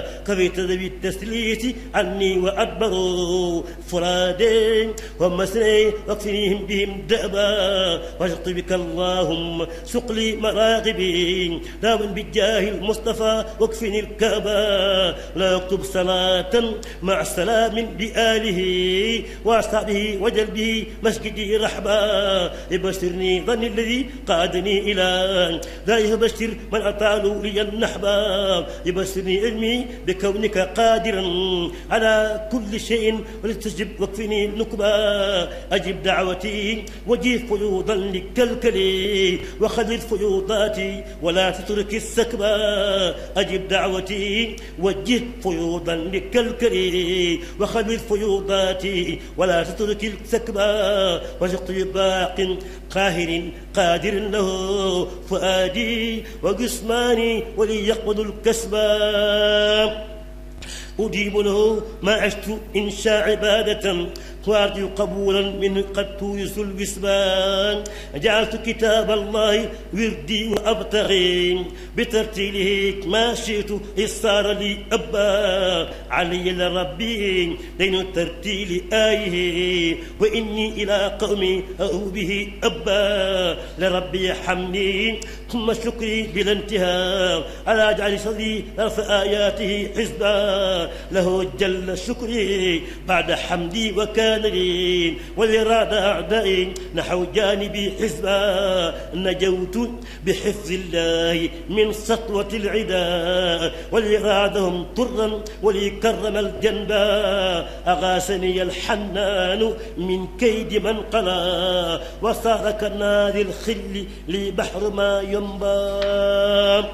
كفيت ذوي التسليت عني وأدبروا فرادين ومسني واكفنيهم بهم دأبا. واشط بك اللهم سقلي مراغبي. داوم بالجاه المصطفى واكفني الكعبة. لا يكتب صلاة مع سلام بآله وأصحابه وجل به مسجدي رحبا يبشرني ظن الذي قادني إلى لا يبشر من أطال لي النحبا يبشرني علمي بكونك قادرا على كل شيء ولتجب واكفني النكبا أجب دعوتي وجيب فيوضا لكلكلي وخذ الفيوضات ولا تترك السكبا أجب دعوتي وجه فيوضا لكلكلي وخذ الفيوضات ولا تترك السكبا وشق باق قاهر قادر له فؤادي وجسماني وليقبض الكسبا أجيب له ما عشت إن شاء عبادة وأرجو قبولا من قد تويس الوسبان جعلت كتاب الله وردي وأبتغي بترتيله ما شئت صار لي أبا علي لربي. دين الترتيل آيه. وإني إلى قومي أو به أبا لربي حمدي ثم شكري بلا انتهاء. على جعل صدري رفع آياته حزبا. له جل شكري بعد حمدي وكان لي والإرادة أعدائي. نحو جانبي حزبا نجوت بحفظ الله من سطوة العداء والإرادة هم طرا ولي كرم الجنبا. أغاثني الحنان من كيد من قلا. وصار كنادي الخل لي بحر ما ينبى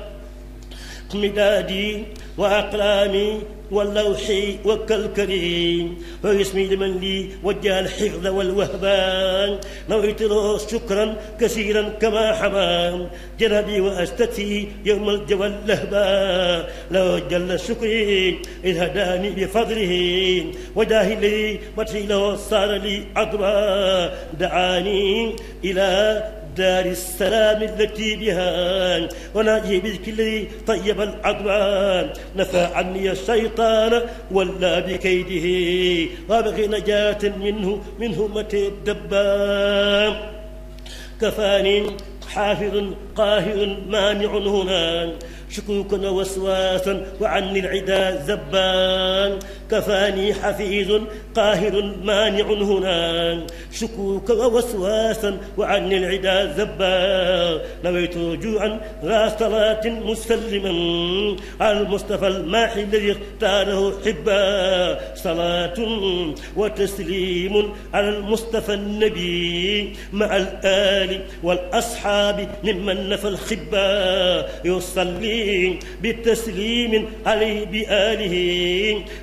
مدادي وأقلامي واللوح وكالكريم واسمي لمن لي وجه الحفظ والوهبان. نويت له شكرا كثيرا كما حمام جنبي وأستتي يوم الجوى اللهبا لو جل شكري إذ هداني بفضله. وجاه لي له صار لي عظما دعاني إلى دار السلام التي بها. وناجي بذك الذي طيب العدوان. نفى عني الشيطان ولا بكيده. وابغي نجاة منه منه متى الدبان. كفاني حافظ قاهر مانع هنا. شكوكا ووسواسا وعني العدا زبان. كفاني حفيظ قاهر مانع هنا. شكوكا ووسواسا وعني العدا زبان. نويت رجوعا ذا صلاة مسلما على المصطفى الماحي الذي اختاره حبا. صلاة وتسليم على المصطفى النبي مع الآل والأصحاب ممن نفى الخبا. يصلي بالتسليم عليه بآله.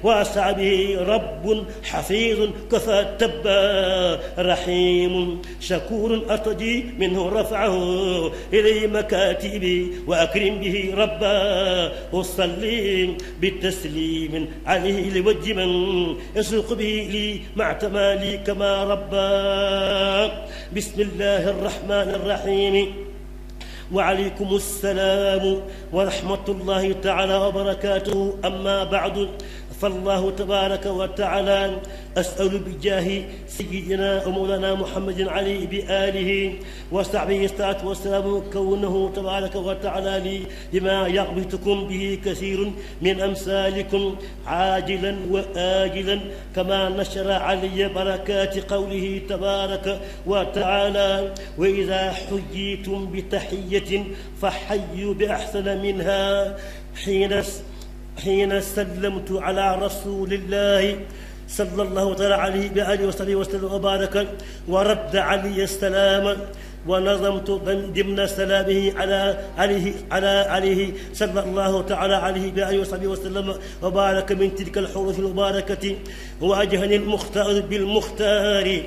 وأصحابه رب حفيظ كفى تبا رحيم شكور أرتجي منه رفعه إلي مكاتبي وأكرم به ربا أصلي بالتسليم عليه لوجه من يسوق به لي مع تمالي كما ربا بسم الله الرحمن الرحيم. وعليكم السلام ورحمة الله تعالى وبركاته. أما بعد فالله تبارك وتعالى أسأل بجاه سيدنا ومولانا محمد عليه بآله وصحبه الصلاة والسلام كونه تبارك وتعالى لي لما يغبطكم به كثير من أمثالكم عاجلا وآجلا كما نشر علي بركات قوله تبارك وتعالى وإذا حييتم بتحية فحيوا بأحسن منها حين حين سلمت على رسول الله صلى الله تعالى عليه بآله وصحبه وسلم وبارك ورد علي السلام ونظمت ضمن سلامه على عليه على عليه صلى الله تعالى عليه بآله وصحبه وسلم وبارك من تلك الحروف المباركة. واجهني المختار بالمختار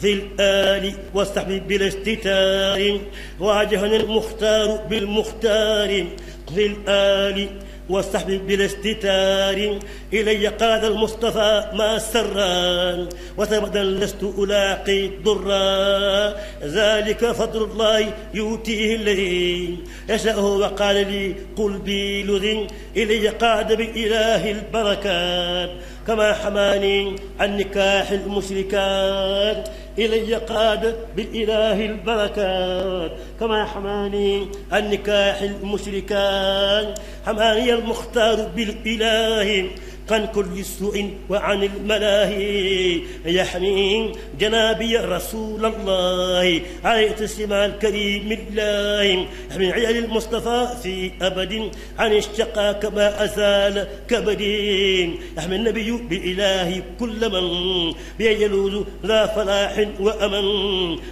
في الآل والصحب بلا استتار واجهني المختار بالمختار. في الآل والصحب بلا استتار. إلي قاد المصطفى ما سرا وثبتا لست ألاقي ضرا ذلك فضل الله يؤتيه الذي يشاء وقال لي قل بي لذ إلي قاد بإله البركات. كما حماني عن نكاح المشركات. إلي قاد بالإله البركات. كما حماني عن نكاح المشركات. حماني المختار بالإله. عن كل سوء وعن الملاهي. يحمي جنابي رسول الله عليه تسليم الكريم الله. يحمي عيال المصطفى في أبد عن الشقاء كما أزال كبدين يحمي النبي بإله كل من بيلوذ ذا فلاح وأمن.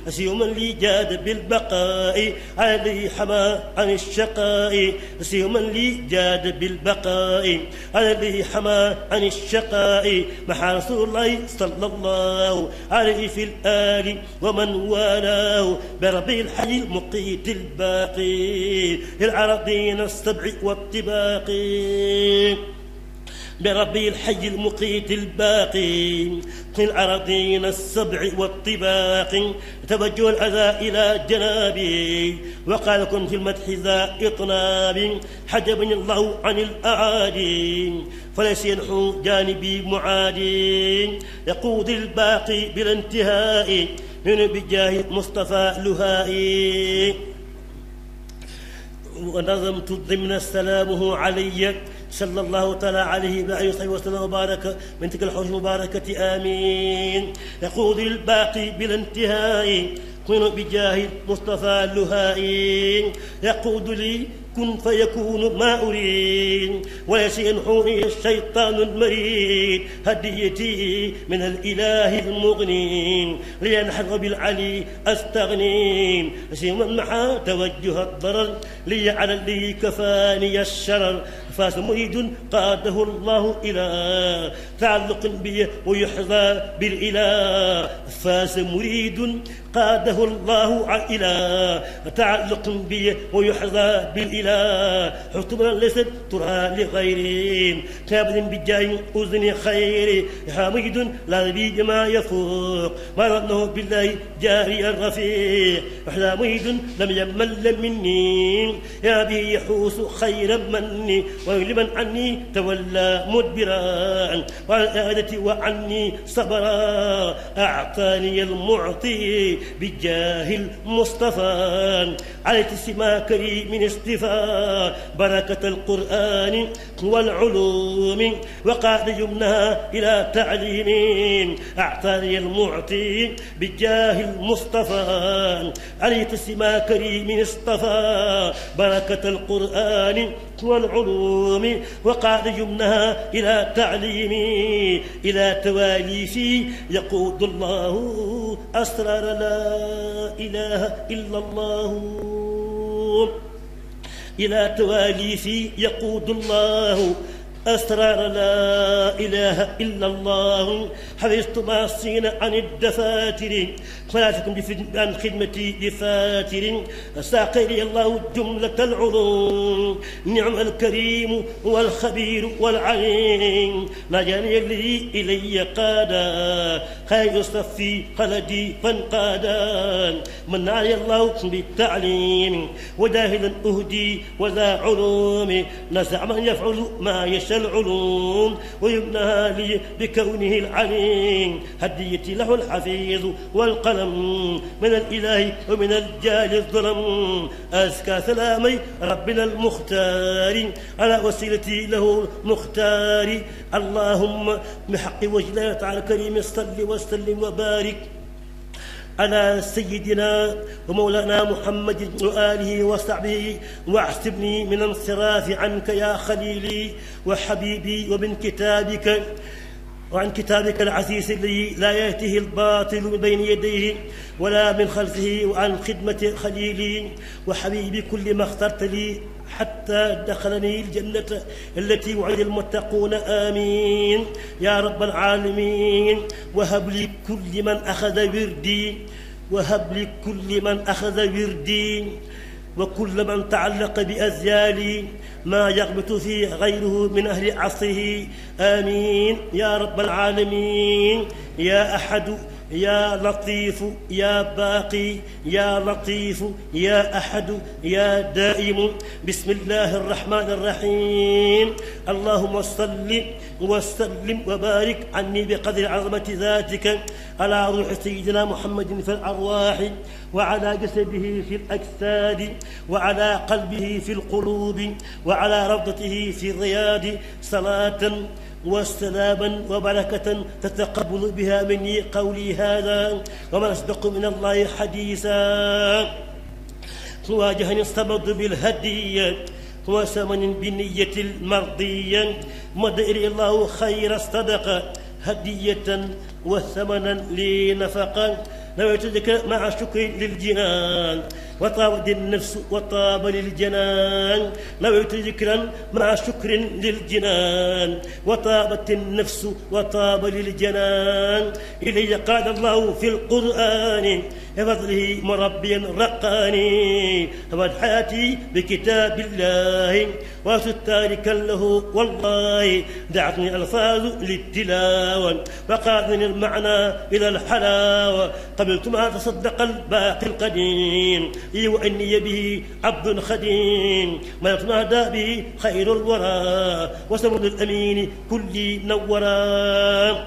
أسيوما لي جاد بالبقاء عليه حما عن الشقاء. أسيوما لي جاد بالبقاء عليه حما عن الشقاء مع رسول الله صلى الله عليه في الآل ومن والاه بربي الحي المقيت الباقي للعرضين السبع والطباق. بربي الحي المقيت الباقي في الأراضين السبع والطباق. توجه الأذى إلى جنابي وقال كن في المدح ذا إطناب. حجبني الله عن الأعادي فليس ينحو جانبي معادي يقود الباقي بلا انتهاء من بجاه مصطفى لهائي. ونظمت ضمن سلامه علي صلى الله تعالى عليه وآله وصحبه وسلم وبارك من تلك الحوش المباركة. آمين. يقود الباقي بلا انتهاء كن بجاه مصطفى اللهائي. يقود لي كن فيكون ما أريد. وليس ينحوني الشيطان المريد. هديتي من الإله المغني لينحر بالعلي أستغني سيما محا توجه الضرر لي على اللي كفاني الشرر. فاس مريد قاده الله إلى تعلق بي ويحظى بالإله. فاس مريد قاده الله إلى تعلق بي ويحظى بالإله. حكما ليست ترى لغيرين كابد بجاي أذن خير. حميد لا بي ما يفوق. ما ظنه بالله جاري الرفيق. حميد لم يمل مني. يا بي يحوس خيرا مني. ولمن عني تولى مدبرا والآدة وعني صبرا. أعطاني المعطي بجاه المصطفى. على سما كريم اصطفاء بركة القرآن والعلوم وقاد يمنها إلى تعليم. أعطاني المعطي بجاه المصطفى. عليك سما كريم اصطفى. بركة القرآن والعلوم وقاد يمنها إلى تعليمي إلى تواليفي يقود الله أسرار لا إله إلا الله. إلى تواليفي يقود الله أسرار لا إله إلا الله. حفظت معصين عن الدفاتر. فلا تكن عن خدمتي بفاتر ساق لي الله جملة العلوم. نعم الكريم والخبير والعليم. لا جاني الذي إلي قادا. خير صفي خلدي فانقادا. من علي الله بالتعليم. وداهلا أهدي وذا علوم. نزع من يفعل ما يشاء. العلوم ويبنى لي بكونه العليم. هديتي له الحفيظ والقلم من الإله ومن الجال الظلم. أزكى سلامي ربنا المختار. على وسيلتي له المختار. اللهم بحق وجه الله تعالى الكريم صل وسلم وبارك. على سيدنا ومولانا محمد وآله وصحبه واحسبني من انصراف عنك يا خليلي وحبيبي ومن كتابك وعن كتابك العزيز الذي لا يأتيه الباطل من بين يديه ولا من خلفه وعن خدمة خليلي وحبيبي كل ما اخترت لي حتى دخلني الجنة التي وعد المتقون. آمين. يا رب العالمين. وهب لي كل من أخذ وردي. وهب لي كل من أخذ وردي. وكل من تعلق بأزيالي. ما يغبط فيه غيره من أهل عصره. آمين. يا رب العالمين. يا أحد يا لطيف يا باقي يا لطيف يا أحد يا دائم. بسم الله الرحمن الرحيم. اللهم صل وسلم وبارك عني بقدر عظمة ذاتك. على روح سيدنا محمد في الأرواح وعلى جسده في الأجساد وعلى قلبه في القلوب وعلى روضته في الرياض. صلاة وسلاما وبركة تتقبل بها مني قولي هذا وما أصدق من الله حديثا. واجهني الصمد بالهدي وثمن بالنية المرضية مدئر الله خير الصدقة هدية وثمنا لنفقا نويت مع شكر للجنان. وطابت النفس وطاب للجنان. نويت ذكرا مع شكر للجنان. وطابت النفس وطاب للجنان. إلي قال الله في القرآن بفضله مربيا رقاني أبد حياتي بكتاب الله وأسد تاركا له والله دعتني ألفاظ للتلاوة وقادني المعنى إلى الحلاوة قبلت ما تصدق الباقي القديم. إي وإني به عبد خديم. ما يتنادى به خير الورى وسمد الأمين كل نورا.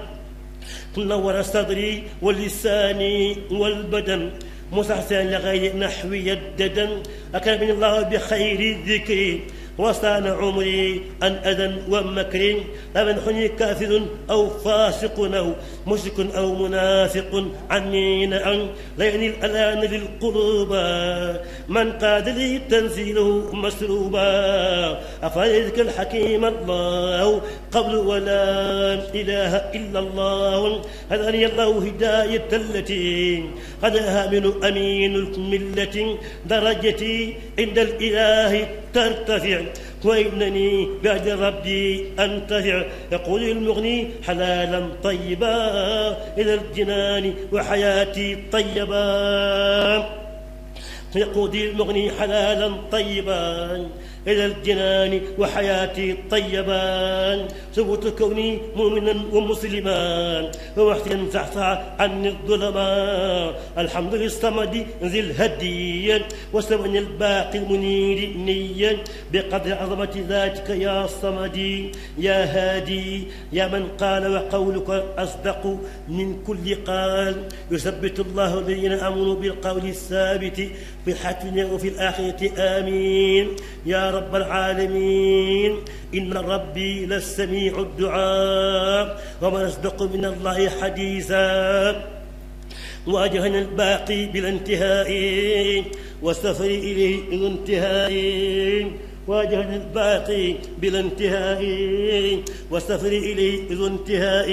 نور صدري ولساني والبدن. مسحسن لغير نحوي الددن أكرمني الله بخير الذكر. وصان عمري عن أذى ومكر أمن حني كافر أو فاسق أو مشرك أو منافق عني نعم لين الألان للقلوب من قاد لي تنزيله مسروبا أفريدك الحكيم الله قبل ولا إله إلا الله. هداني الله هداية التي هداها من أمين الملة درجتي عند الإله ترتفع. وإنني بعد ربي أنتفع. يقول المغني حلالا طيبا إلى الجنان وحياتي طيبا. يقود المغني حلالا طيبا إلى الجنان وحياتي طيبان ثبوت كوني مؤمنا ومسلما. ووحدا زعزع عني الظلما. الحمد للصمد ذي الهدي. وسمن الباقي المنير نيا. بقدر عظمة ذاتك يا صمدي يا هادي يا من قال وقولك أصدق من كل قال. يثبت الله الذين آمنوا بالقول الثابت في الحياة وفي الآخرة آمين. يا رب العالمين. إن ربي للسميع الدعاء. وما أصدق من الله حديثا. وأجهنا الباقي بلا انتهاء والسفر إليه ذو واجهنا الباقي بلا انتهاء والسفر إليه ذو انتهاء.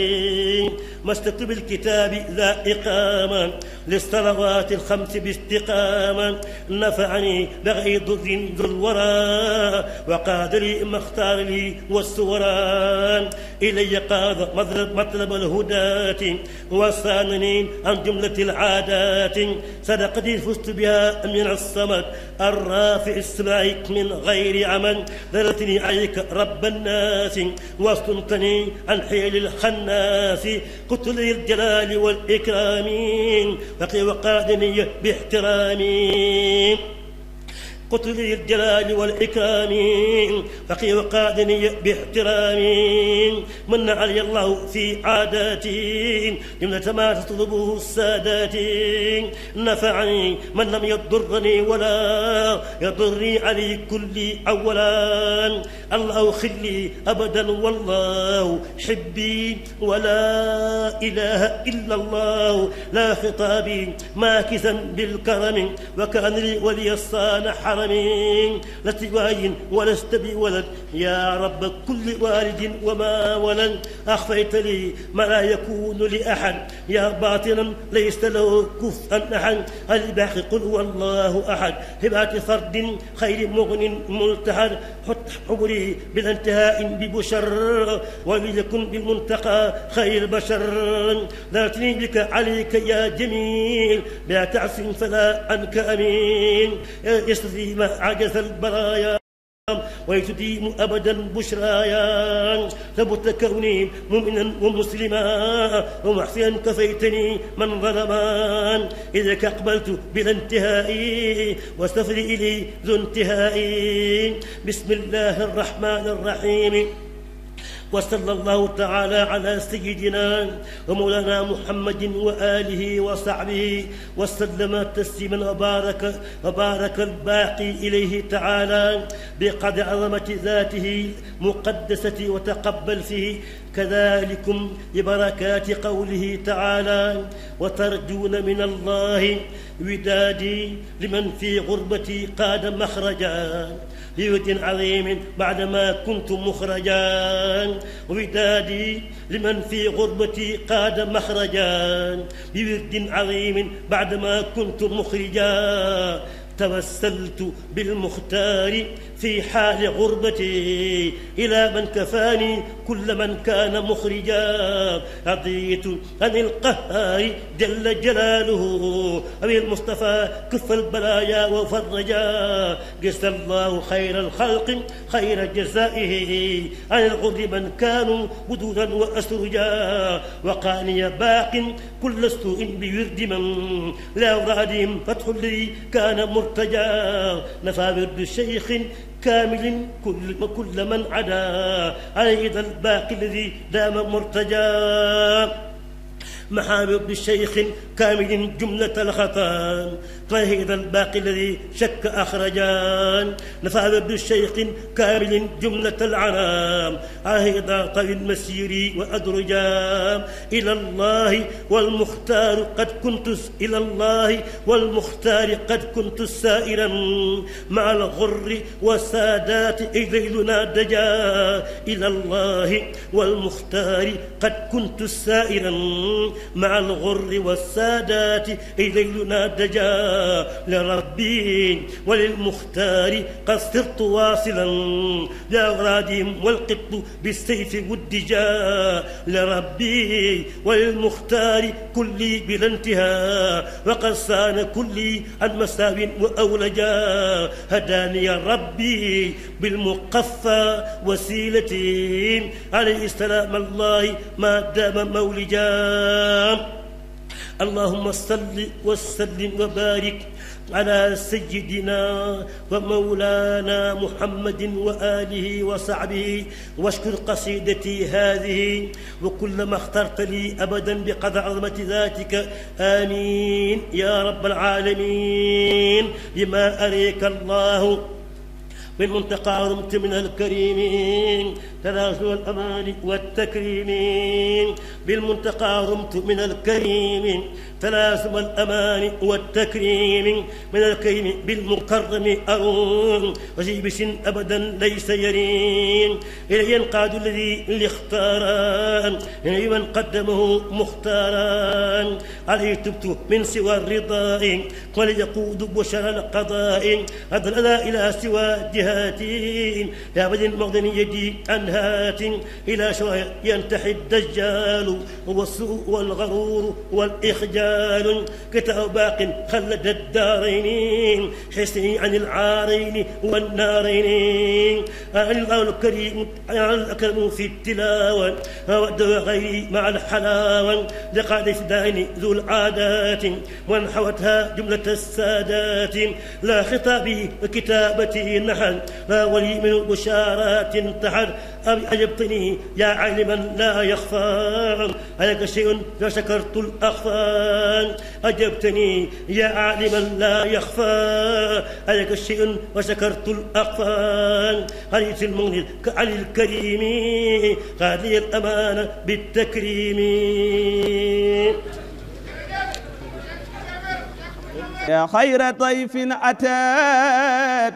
مسكت بالكتاب ذا إقامة للصلوات الخمس باستقامة. نفعني بغير ضر ذو الورى وقاد لي ما اختار لي والسوران إلي قاد مطلب, مطلب الهداة وصانني عن جملة العادات. صدقتي فزت بها من الصمد الرافع السماء من غير عمل دلتني عليك رب الناس واصطنتني عن حيل الخناس قلت لي الجلال والإكرام فقي وقادني باحترامي قلت الجلال والإكرام. فقي وقادني باحترام. من علي الله في عاداتي جملة ما تطلبه السادات. نفعني من لم يضرني ولا يضرني علي كل أولا. الله خلي أبدا والله حبي ولا إله إلا الله. لا خطابي ماكثا بالكرم. وكان لي ولي الصالح حرم لست بواي ولست بولد يا رب كل والد وما ولد. أخفيت لي ما لا يكون لأحد. يا باطنا ليس له كفءا أحد. الباقي قل هو الله أحد. هبات فرد خير مغن ملتحد. حط حبري بلا انتهاء ببشر. وليكن بالمنتقى خير بشر. ذاتني بك عليك يا جميل. لا تعص فلا عنك أمين. يستطيع ما عجز البرايا ويتديم أبدا بشرايا. ثبت كوني مؤمنا ومسلما ومحسنا كفيتني من ظلما. إذا أقبلت بلا انتهاء واستغفر إلي ذو انتهاء. بسم الله الرحمن الرحيم. وصلى الله تعالى على سيدنا ومولانا محمد وآله وصحبه وسلم تسليما وبارك وبارك الباقي إليه تعالى بقدر عظمة ذاته مقدسة وتقبل فيه. كذلكم ببركات قوله تعالى وترجون من الله ودادي لمن في غربتي قاد مخرجا. بيوت عظيم بعدما كنت مخرجا. ودادي لمن في غربتي قاد مخرجا. بورد عظيم بعدما كنت مخرجا. توسلت بالمختار في حال غربتي إلى من كفاني كل من كان مخرجا. رضيت عن القهار جل جلاله. أبي المصطفى كف البلايا وفرجا. جزى الله خير الخلق خير جزائه. عن الغر من كانوا ودودا وأسرجا. وقاني باق كل سوء بورد من. لا فتح لي كان مرتجا. نفى ورد شيخ كامل كل كل من عدا. ذا الباقي الذي دام مرتجا محامد الشيخ كامل جملة الخطا طيب الباقي الذي شك أخرجان. نفع ابن الشيخ كامل جملة العنام عهد طوي المسير وأدرجا إلى الله والمختار قد كنت إلى الله والمختار قد كنت سائرا. مع الغر والسادات إذيلنا دجا. إلى الله والمختار قد كنت سائرا. مع الغر والسادات إذيلنا دجا. لربي وللمختار قد صرت واصلا لأغرادهم والقط بالسيف والدجا لربي وللمختار كلي بلا انتهاء وقد صان كلي عن مساو وأولجا هداني ربي بالمقفى وسيلتي عليه السلام الله ما دام مولجا اللهم صل وسلم وبارك على سيدنا ومولانا محمد وآله وصحبه واشكر قصيدتي هذه وكل ما اخترت لي أبدا بقدر عظمة ذاتك. آمين. يا رب العالمين. بما أريك الله. من منتقى رمت من الكريم. تنازل الأمان والتكريم. بالمنتقى رمت من الكريم. تلازم الأمان والتكريم. من الكريم بالمكرم أروم. وجيبش أبدا ليس يرين إلي ينقاد الذي اللي اختاران. إلي من قدمه مختاران. عليه تبت من سوى الرضاء وليقود بشر القضاء. هذا إلى سوى جهاتي يا بدن مغضن يدي أنهات إلى شوى ينتحي الدجال والسوء والغرور والإخجال. كتاب باق خلد الدارين حسني عن العارين والنارين. الله الكريم الأكرم في التلاوة ود غيري مع الحلاوة. لقد فداني ذو العادات وانحوتها جملة السادات. لا خطابي وكتابتي لا ولي من البشارات انتحر أجبتني يا عالما لا يخفى عليك شيء فشكرت الأخفى أجبتني يا عالما لا يخفى عليك شيء وشكرت الأخفى عليك المغني علي الكريم. لي الأمانة بالتكريم. يا خير ضيف أتى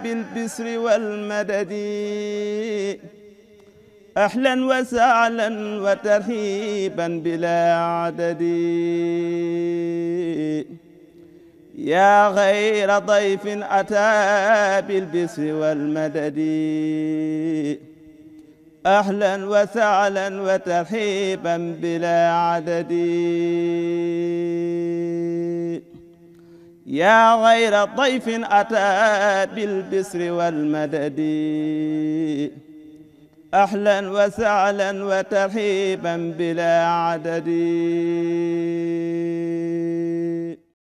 بالبسر والمدد. أهلا وسهلا وترحيبا بلا عدد. يا غير ضيف أتى بالبسر والمدد. أهلا وسهلا وترحيبا بلا عدد. يا غير ضيف أتى بالبسر والمدد. أهلا وسهلا وترحيبا بلا عدد.